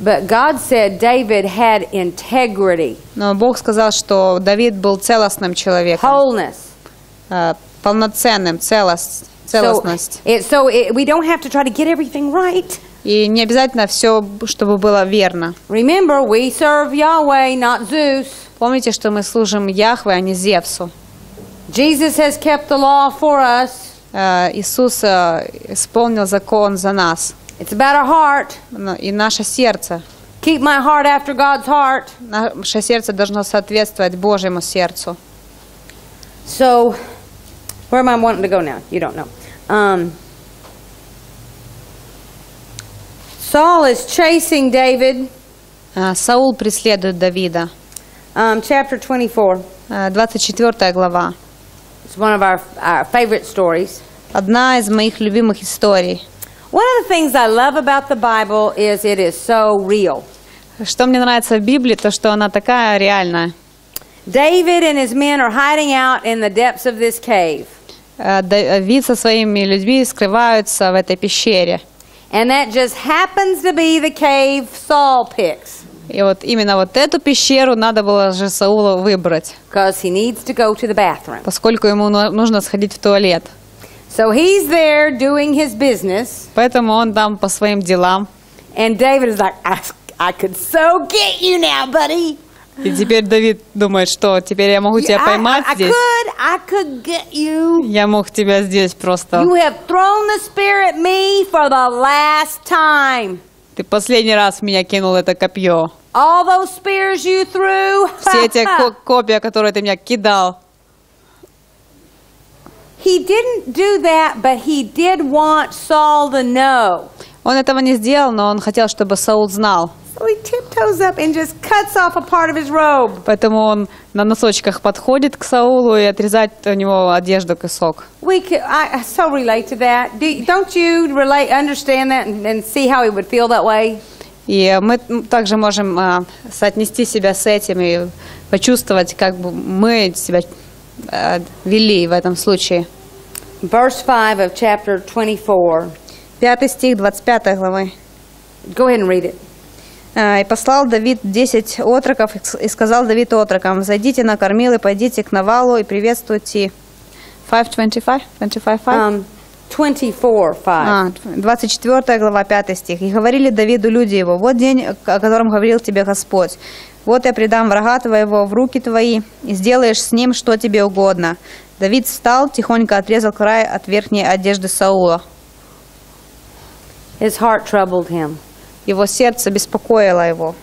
But God said David had integrity, Но Бог сказал, что Давид был целостным человеком, wholeness. э, полноценным, целост, So, целостность. it, so it, we don't have to try to get everything right. И не обязательно все, чтобы было верно. Remember, we serve Yahweh, not Zeus. Помните, что мы служим Яхве, а не Зевсу. Jesus has kept the law for us. Э, Иисус э, исполнил закон за нас. It's about our heart. И наше сердце, Keep my heart after God's heart. наше сердце должно соответствовать Божьему сердцу. So, where am I wanting to go now? You don't know. Um, Saul is chasing David. Э, Саул преследует Давида. Um, chapter 24. Э, 24 глава. It's one of our, our favorite stories. Одна из моих любимых историй. One of the things I love about the Bible is it is so real. Что мне нравится в Библии, то что она такая реальная. David and his men are hiding out in the depths of this cave. Э, Давид со своими людьми скрываются в этой пещере. And that just happens to be the cave Saul picks И вот именно вот эту пещеру надо было же Саулу выбрать, he needs to go to the bathroom. поскольку ему nu- нужно сходить в туалет. So he's there doing his business, Поэтому он там по своим делам. and David is like, I, I could so get you now, buddy. И теперь Давид думает, что теперь я могу тебя поймать I- I здесь. could, I could get you. Я мог тебя здесь просто. You have thrown the spear at me for the last time. Ты последний раз в меня кинул это копье. All those spears you threw. Все эти ко- *laughs* копья, которые ты меня кидал. He didn't do that, but he did want Saul to know. Он этого не сделал, но он хотел, чтобы Саул знал. Поэтому он на носочках подходит к Саулу и отрезает у него одежду кусок. We could, I I so relate to that. Do, don't you relate, understand that, and, and see how he would feel that way? И мы также можем а, соотнести себя с этим и почувствовать, как бы мы себя а, вели в этом случае. Verse 5 of chapter 24. Пятый стих 25 главы. Go ahead and read it. А, «И послал Давид десять отроков, и сказал Давид отрокам, «Зайдите на кормил и пойдите к навалу и приветствуйте». 5.25? 25, 5? Um, 24 5. А, 24 глава, 5 стих. «И говорили Давиду люди его, вот день, о котором говорил тебе Господь. Вот я предам врага твоего в руки твои, и сделаешь с ним, что тебе угодно». Давид встал, тихонько отрезал край от верхней одежды Саула. His heart troubled him. Его сердце беспокоило его.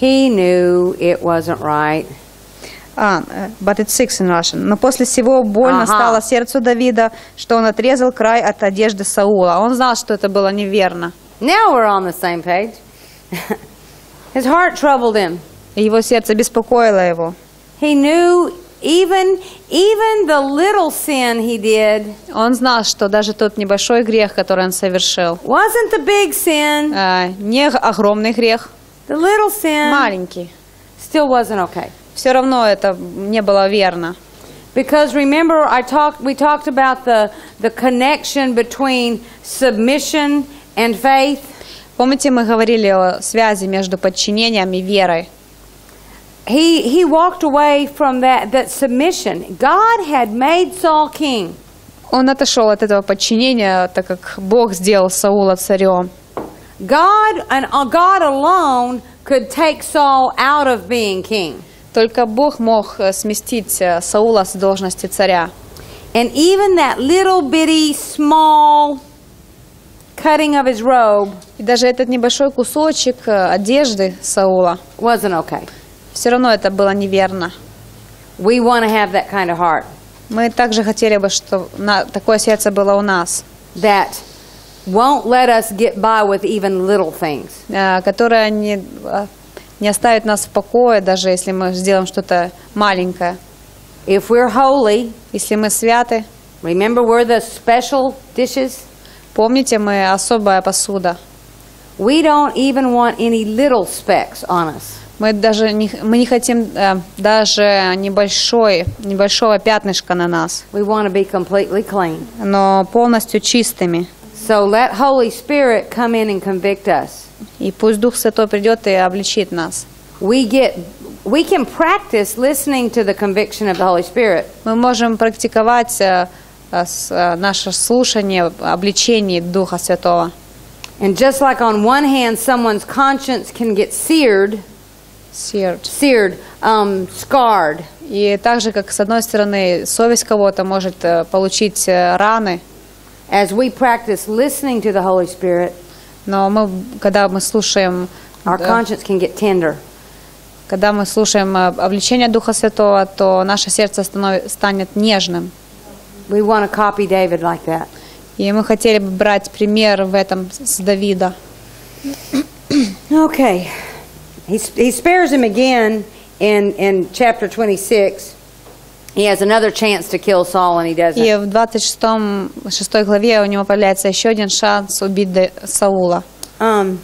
He knew it wasn't right. А, э, but it's six in Russian. Но после всего больно Ага. стало сердцу Давида, что он отрезал край от одежды Саула. Он знал, что это было неверно. Now we're on the same page. *laughs* His heart troubled him. Его сердце беспокоило его. He knew even even the little sin he did Он знал, что даже тот небольшой грех, который он совершил, wasn't the big sin. э, не огромный грех, The little sin маленький. still wasn't okay. Все равно это не было верно. Because remember, I talked. We talked about the the connection between submission and faith. Помните, мы говорили о связи между подчинением и верой. He he walked away from that that submission. God had made Saul king. Он отошел от этого подчинения, так как Бог сделал Саула царем. God and uh, God alone could take Saul out of being king. Только Бог мог э, сместить э, Саула с должности царя. And even that little bitty small cutting of his robe И даже этот небольшой кусочек э, одежды Саула, wasn't okay. Все равно это было неверно. We want to have that kind of heart Мы также хотели бы, чтобы такое сердце было у нас, that won't let us get by with even little things. э, которое не, э, не оставит нас в покое, даже если мы сделаем что-то маленькое. If we're holy, Если мы святы, remember we're the special dishes. помните, мы особая посуда. We don't even want any little specks on us. Мы даже не, мы не хотим э, даже небольшой, небольшого пятнышка на нас, We want to be completely clean. но полностью чистыми. So let Holy Spirit come in and convict us. И пусть Дух Святой придет и обличит нас. We get we can practice listening to the conviction of the Holy Spirit. Мы можем практиковать э, э, э, наше слушание, обличение Духа Святого. And just like on one hand, someone's conscience can get seared, Seared. seared, um, scarred. И так же, как с одной стороны совесть кого-то может э, получить э, раны, As we practice listening to the Holy Spirit, но мы, когда мы слушаем, our conscience can get tender. когда мы слушаем э, обличение Духа Святого, то наше сердце станов- станет нежным. We want to copy David like that. И мы хотели бы брать пример в этом с Давида. Okay. He, he spares him again in, in chapter 26. He has another chance to kill Saul and he doesn't. И в 26 шестой главе у него появляется еще один шанс убить Да- Саула. Um,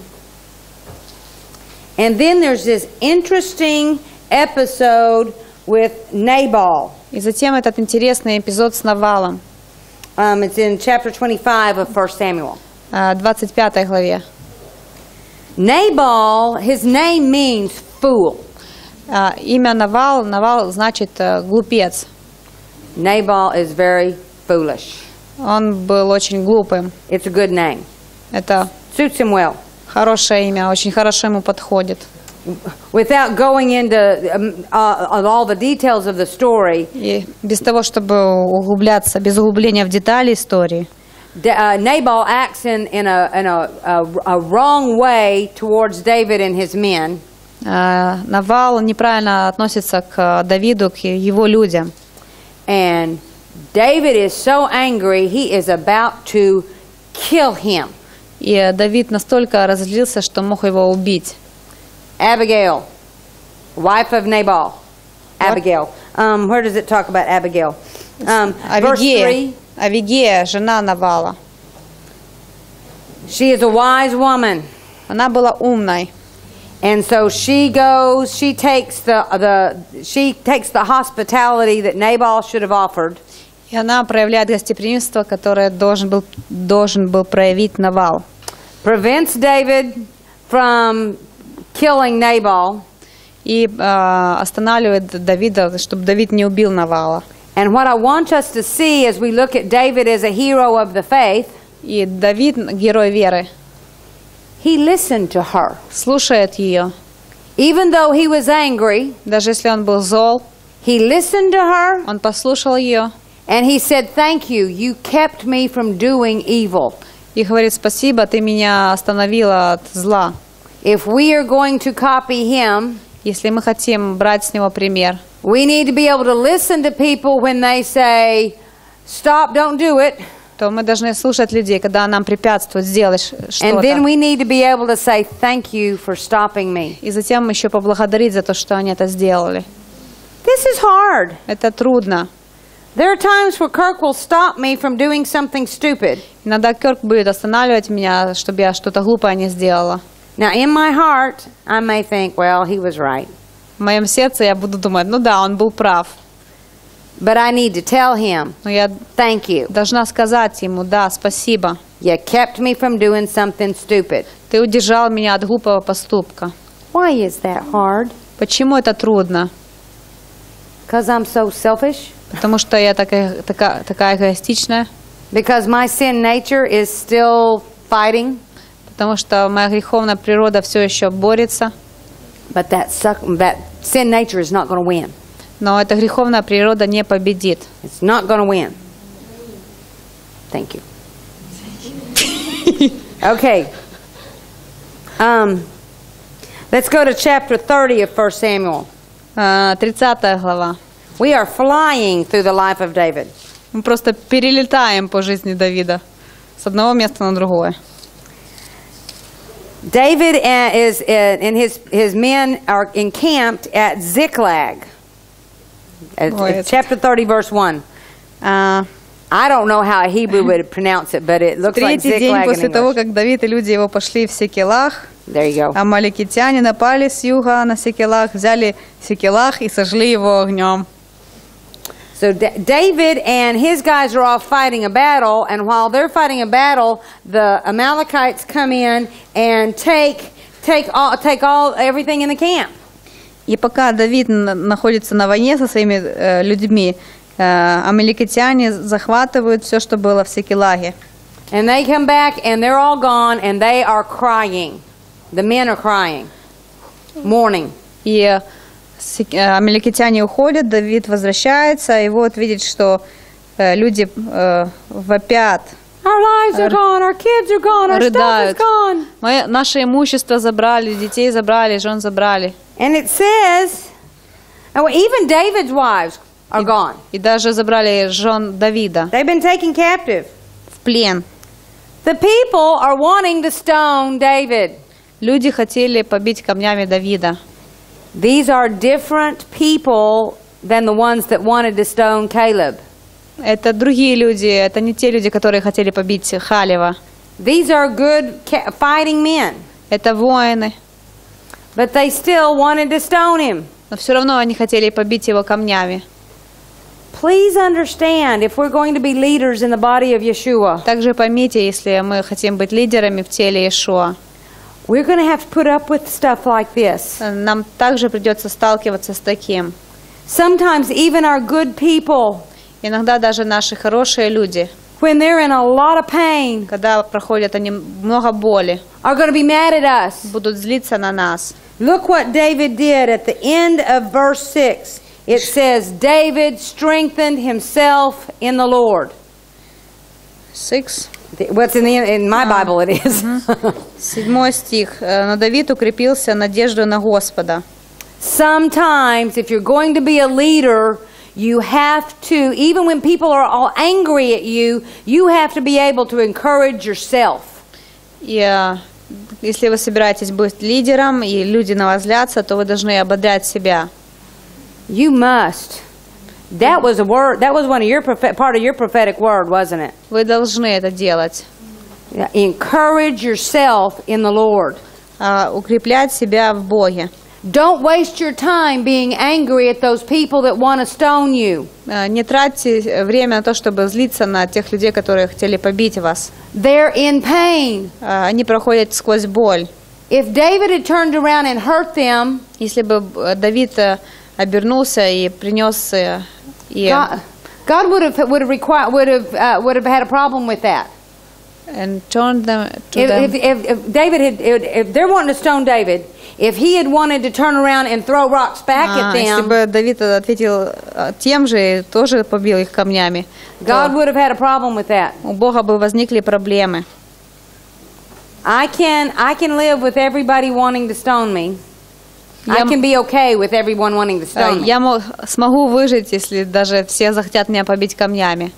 and then there's this interesting episode with Nabal. И затем этот интересный эпизод с Навалом, Um, it's in chapter 25 of 1 Samuel. э, 25 главе. Nabal, his name means fool. А, Имя Навал, Навал значит э, глупец. Nabal is very foolish. Он был очень глупым. It's a good name. Это Suits him well. хорошее имя, очень хорошо ему подходит. Without going into um, uh, all the details of the story, И без того, чтобы углубляться, без углубления в детали истории, uh, Nabal acts in, in, a, in a, a, a wrong way towards David and his men. э, Навал неправильно относится к Давиду, к его людям. And David is so angry, he is about to kill him. И Давид настолько разозлился, что мог его убить. Abigail, wife of Nabal. Abigail. Um, where does it talk about Abigail? Um, verse Авигея, 3 Авигея, жена Навала. She is a wise woman. Она была умной. And so she goes, she takes the, the, she takes the hospitality that Nabal should have offered. И она проявляет гостеприимство, которое должен был, должен был проявить Навал. prevents David from killing Nabal. И э, останавливает Давида, чтобы Давид не убил Навала. And what I want us to see as we look at David as a hero of the faith, И Давид, герой веры, he listened to her. слушает ее. Even though he was angry, Даже если он был зол, he listened to her он послушал ее and he said, Thank you. You kept me from doing evil. и говорит, спасибо, ты меня остановила от зла. If we are going to copy him, Если мы хотим брать с него пример, we need to be able to listen to people when they say, Stop, don't do it. то мы должны слушать людей, когда нам препятствуют сделать And then что-то. we need to be able to say, Thank you for stopping me. И затем еще поблагодарить за то, что они это сделали. This is hard. Это трудно. There are times where Kirk will stop me from doing something stupid. Иногда Керк будет останавливать меня, чтобы я что-то глупое не сделала. Now, in my heart, I may think, well, he was right. В моем сердце я буду думать, ну да, он был прав. But I need to tell him, Но я thank you. должна сказать ему, да, спасибо. You kept me from doing something stupid. Ты удержал меня от глупого поступка. Why is that hard? Почему это трудно? Because I'm so selfish? Потому что я такая, такая, такая эгоистичная. Because my sin nature is still fighting? Потому что моя греховная природа все еще борется. But that, suck, that sin nature is not going to win. Но эта греховная природа не победит. It's not going to win. Thank you. okay. Um, let's go to chapter 30 of 1 Samuel. А, 30 глава. We are flying through the life of David. Мы просто перелетаем по жизни Давида с одного места на другое. David uh, is uh, and his his men are encamped at Ziklag. Uh, Boy, it's- chapter 30 verse 1. А, I don't know how a Hebrew would pronounce it, but it looks like третий день Ziklag in после того, English. как Давид и люди его пошли в Секелах, There you go. амаликитяне напали с юга на Секелах, взяли Секелах и сожгли его огнем. So Da- David and his guys are off fighting a battle, and while they're fighting a battle, the Amalekites come in and take take all take all everything in the camp. И пока Давид н- находится на войне со своими э, людьми, э, амаликитяне захватывают все, что было в Секелаге. And they come back and they're all gone and they are crying. The men are crying, mourning. И сик- Э, амаликитяне уходят, Давид возвращается, и вот видит, что э, люди э, вопят, Our lives are gone, our kids are gone, our stuff is рыдают. gone. Мы, наше имущество забрали, детей забрали, жен забрали. And it says, oh, even David's wives are gone. И даже забрали жен Давида They've been taken captive. в плен. The people are wanting to stone David. Люди хотели побить камнями Давида. These are different people than the ones that wanted to stone Caleb. Это другие люди, это не те люди, которые хотели побить Халева. These are good ca- fighting men, Это воины. but they still wanted to stone him. Но все равно они хотели побить его камнями. Please understand if we're going to be leaders in the body of Yeshua, Также поймите, если мы хотим быть лидерами в теле Иешуа, we're going to have to put up with stuff like this. нам также придется сталкиваться с таким. Sometimes even our good people, Иногда даже наши хорошие люди, when they're in a lot of pain, когда проходят они много боли, are going to be mad at us. будут злиться на нас. Look what David did at the end of verse 6. It says, David strengthened himself in the Lord. Six. What's in, the, in my Bible, it is. Седьмой стих. Э, Но Давид укрепился надеждой на Господа. Sometimes, if you're going to be a leader, you have to, even when people are all angry at you, you have to be able to encourage yourself. Э, если вы собираетесь быть лидером, и люди на вас злятся, то вы должны ободрять себя. You must. That was a word. That was one of your part of your prophetic word, wasn't it? Вы должны это делать. Encourage yourself in the Lord. А, Укреплять себя в Боге. Don't waste your time being angry at those people that want to stone you. Э, Не тратьте время на то, чтобы злиться на тех людей, которые хотели побить вас. They're in pain. Э, Они проходят сквозь боль. If David had turned around and hurt them, Если бы э, Давид э, обернулся и принес э, и God, God would have would have required would have uh, would have had a problem with that. and turned them to If, them. if, if, if David had if, if they're wanting to stone David, if he had wanted to turn around and throw rocks back А, at если them, бы Давид ответил э, тем же и тоже побил их камнями, God то would have had a problem with that. у Бога бы возникли проблемы. I can I can live with everybody wanting to stone me. I can be okay with everyone wanting to stone me. Я мо- смогу выжить, если даже все захотят меня побить камнями.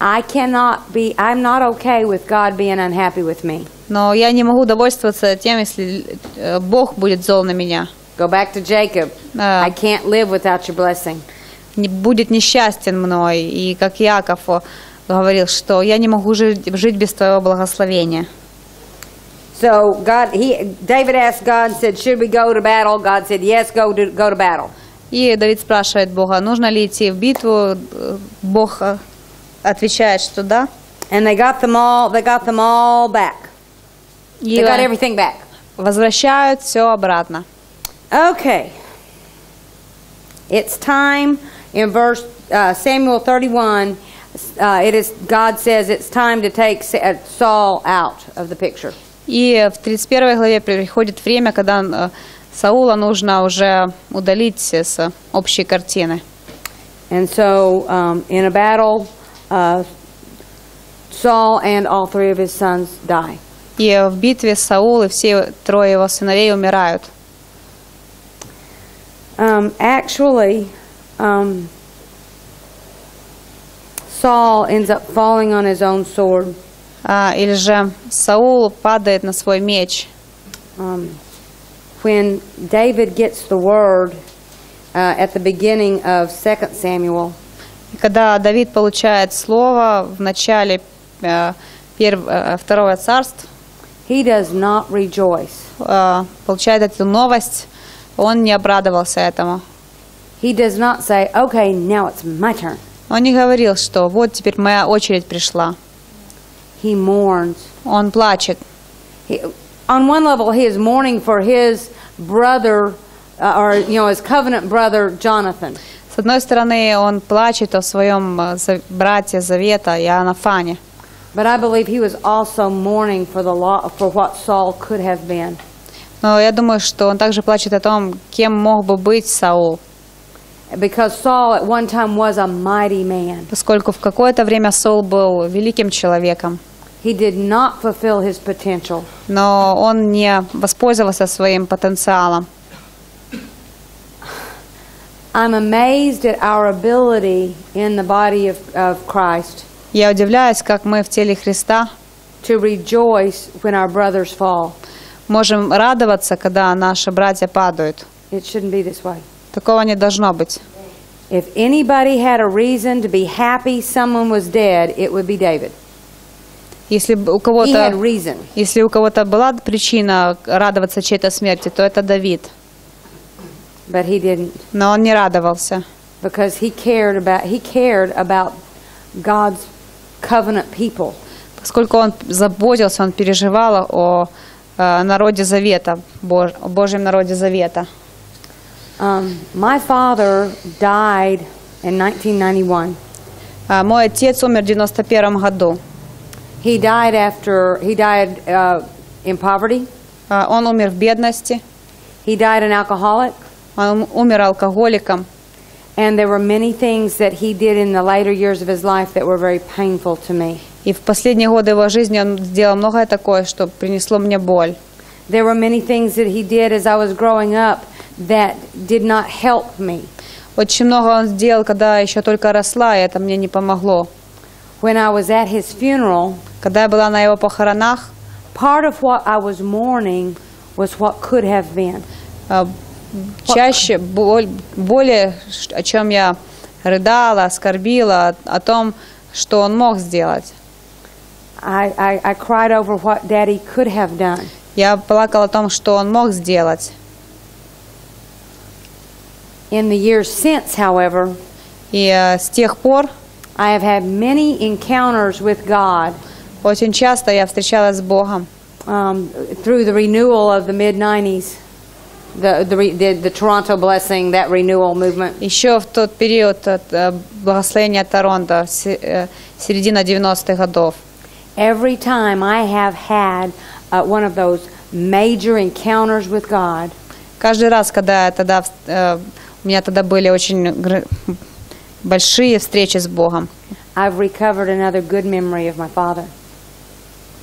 I cannot be, I'm not okay with God being unhappy with me. Но я не могу довольствоваться тем, если э, Бог будет зол на меня. Go back to Jacob. I can't live without your blessing. Не будет несчастен мной. И как Яков говорил, что я не могу жить, жить без твоего благословения. So God, he, David asked God and said, should we go to battle? God said, yes, go to, go to battle. И Давид спрашивает Бога, нужно ли идти в битву. Э, Бог э, отвечает, что да. And they got them all, they got them all back. И They got everything back. возвращают все обратно. Okay. It's time in verse uh, Samuel 31. Uh, it is God says it's time to take Sa- uh, Saul out of the picture. И в 31 главе приходит время, когда э, Саула нужно уже удалить с общей картины. And so, um, in a battle, uh, Saul and all three of his sons die. И в битве Саул и все трое его сыновей умирают. Um, actually, um, Saul ends up falling on his own sword. А, или же Саул падает на свой меч. Um, when David gets the word uh, at the beginning of 2 Samuel, когда Давид получает слово в начале э, перв- э, второго царства, he does not rejoice. э, получает эту новость, он не обрадовался этому. He does not say, okay, now it's my turn. Он не говорил, что вот теперь моя очередь пришла. He mourns. Он плачет. He, on one level, he is mourning for his brother, uh, or, you know, his covenant brother, Jonathan. С одной стороны, он плачет о своем э, брате Завета Иоаннафане. But I believe he was also mourning for the law, for what Saul could have been. Но я думаю, что он также плачет о том, кем мог бы быть Саул, Because Saul at one time was a mighty man. поскольку в какое-то время Саул был великим человеком, He did not fulfill his potential. но он не воспользовался своим потенциалом. I'm amazed at our ability in the body of, of Christ Я удивляюсь, как мы в теле Христа to rejoice when our brothers fall. можем радоваться, когда наши братья падают. It shouldn't be this way. Такого не должно быть. If anybody had a reason to be happy someone was dead, it would be David. Если у кого-то, если у кого-то была причина радоваться чьей-то смерти, то это Давид. But he didn't Но он не радовался, because he cared about he cared about God's covenant people. поскольку он заботился, он переживал о э, народе Завета, Бож- о Божьем народе Завета. Um, my father died in 1991. А Мой отец умер в 91 году. He died after he died uh, in poverty. А Он умер в бедности, He died an alcoholic, он умер алкоголиком. and there were many things that he did in the later years of his life that were very painful to me. И в последние годы его жизни он сделал многое такое, что принесло мне боль. There were many things that he did as I was growing up that did not help me. Очень много он сделал, когда я еще только росла, и это мне не помогло. When I was at his funeral, Когда я была на его похоронах, part of what I was mourning was what could have been. а, чаще, более, о чем я рыдала, скорбила, о, том, что он мог сделать. I, I, I cried over what Daddy could have done. Я плакала о том, что он мог сделать. In the years since, however, И э, с тех пор I have had many encounters with God очень часто я встречалась с Богом. um, through the renewal of the mid 90s, the, the, re- the, the Toronto Blessing, that renewal movement. Еще в тот период от э, благословения Торонто, се- э, середина 90-х годов. Every time I have had uh, one of those major encounters with God, Каждый раз, когда я тогда, э, у меня тогда были очень гр- большие встречи с Богом, I've recovered another good memory of my father.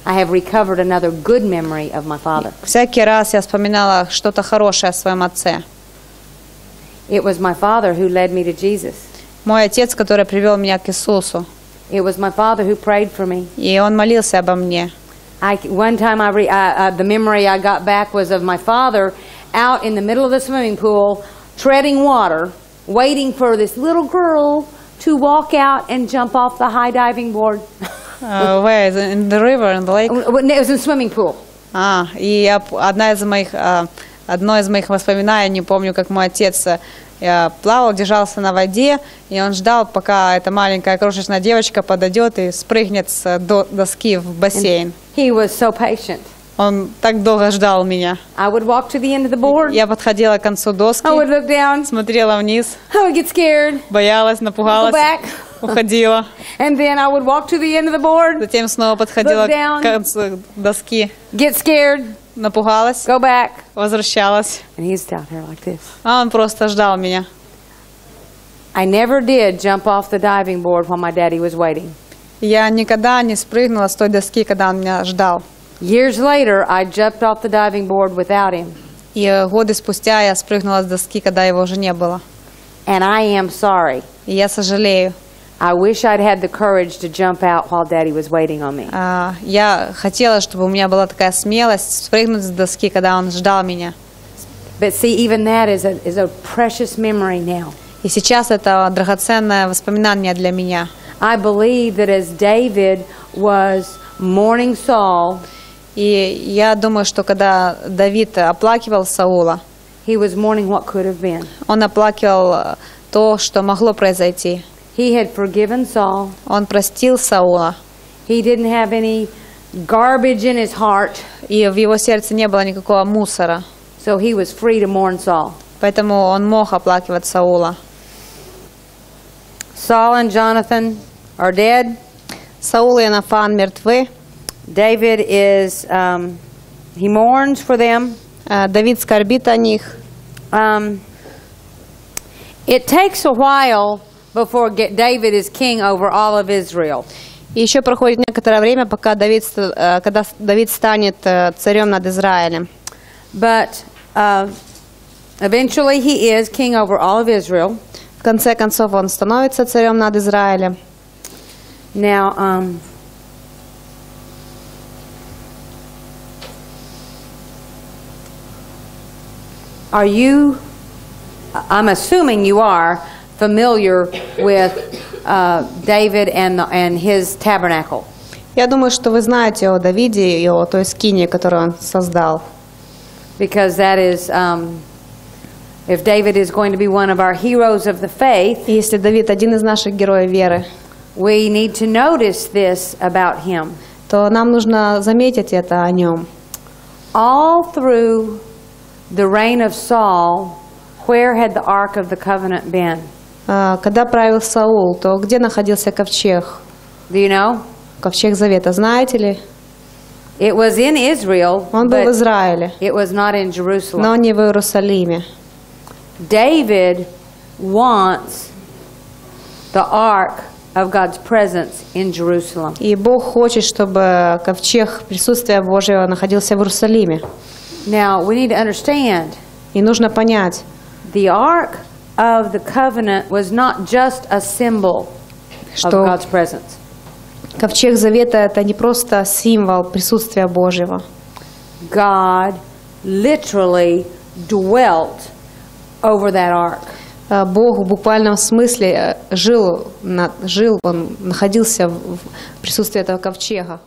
I have recovered another good memory of my father. всякий раз я вспоминала что-то хорошее о своем отце. It was my father who led me to Jesus. Мой отец, который привел меня к Иисусу, It was my father who prayed for me. и он молился обо мне. I, one time, I re, uh, uh, the memory I got back was of my father out in the middle of the swimming pool, treading water, waiting for this little girl to walk out and jump off the high diving board. *laughs* Uh, where is it? In the river, in the lake? it was in swimming pool. А, и я, одна из моих, а, одно из моих воспоминаний, не помню, как мой отец э, я плавал, держался на воде, и он ждал, пока эта маленькая крошечная девочка подойдет и спрыгнет с э, до- доски в бассейн. He was so patient. Он так долго ждал меня. I would walk to the end of the board. Я подходила к концу доски, I would look down. смотрела вниз, I would get scared. боялась, Go напугалась, back. Уходила. And then I would walk to the end of the board, Затем снова подходила к концу доски, get scared, напугалась, go back. возвращалась. And he's down here like this. А он просто ждал меня. I never did jump off the diving board while my daddy was waiting. Я никогда не спрыгнула с той доски, когда он меня ждал. Years later, I jumped off the diving board without him. И э, годы спустя я спрыгнула с доски, когда его уже не было. And I am sorry. И я сожалею. I wish I'd had the courage to jump out while daddy was waiting on me. А, Я хотела, чтобы у меня была такая смелость спрыгнуть с доски, когда он ждал меня. But see, even that is a, is a precious memory now. И сейчас это драгоценное воспоминание для меня. I believe that as David was mourning Saul, И я думаю, что когда Давид оплакивал Саула, he was mourning what could have been. он оплакивал э, то, что могло произойти. He had forgiven Saul. Он простил Саула, He didn't have any garbage in his heart, и в его сердце не было никакого мусора. so he was free to mourn Saul. Поэтому он мог оплакивать Саула. Saul and Jonathan are dead. Саул и Иоаннафан мертвы. David is, um, he mourns for them. Э, Давид скорбит о них. Um, it takes a while before get, David is king over all of Israel. И еще проходит некоторое время, пока Давид, ст- э, когда с- Давид станет э, царем над Израилем. But uh, eventually he is king over all of Israel. В конце концов он становится царем над Израилем. Now, um, are you, I'm assuming you are familiar with uh, David and, the, and his tabernacle. Я думаю, что вы знаете о Давиде и о той скине, которую он создал. Because that is, um, if David is going to be one of our heroes of the faith, И если Давид один из наших героев веры, we need to notice this about him. то нам нужно заметить это о нем. All through the reign of Saul, where had the Ark of the Covenant been? А, Когда правил Саул, то где находился ковчег? Do you know? Ковчег Завета, знаете ли? It was in Israel, Он был в Израиле, it was not in но Jerusalem. не в Иерусалиме. David wants the Ark of God's presence in Jerusalem. И Бог хочет, чтобы ковчег присутствия Божьего находился в Иерусалиме. Now, we need to understand И нужно понять, the Ark of the Covenant was not just a symbol of God's presence. ковчег Завета – это не просто символ присутствия Божьего. God literally dwelt over that ark. А Бог в буквальном смысле э, жил, жил он находился в присутствии этого ковчега.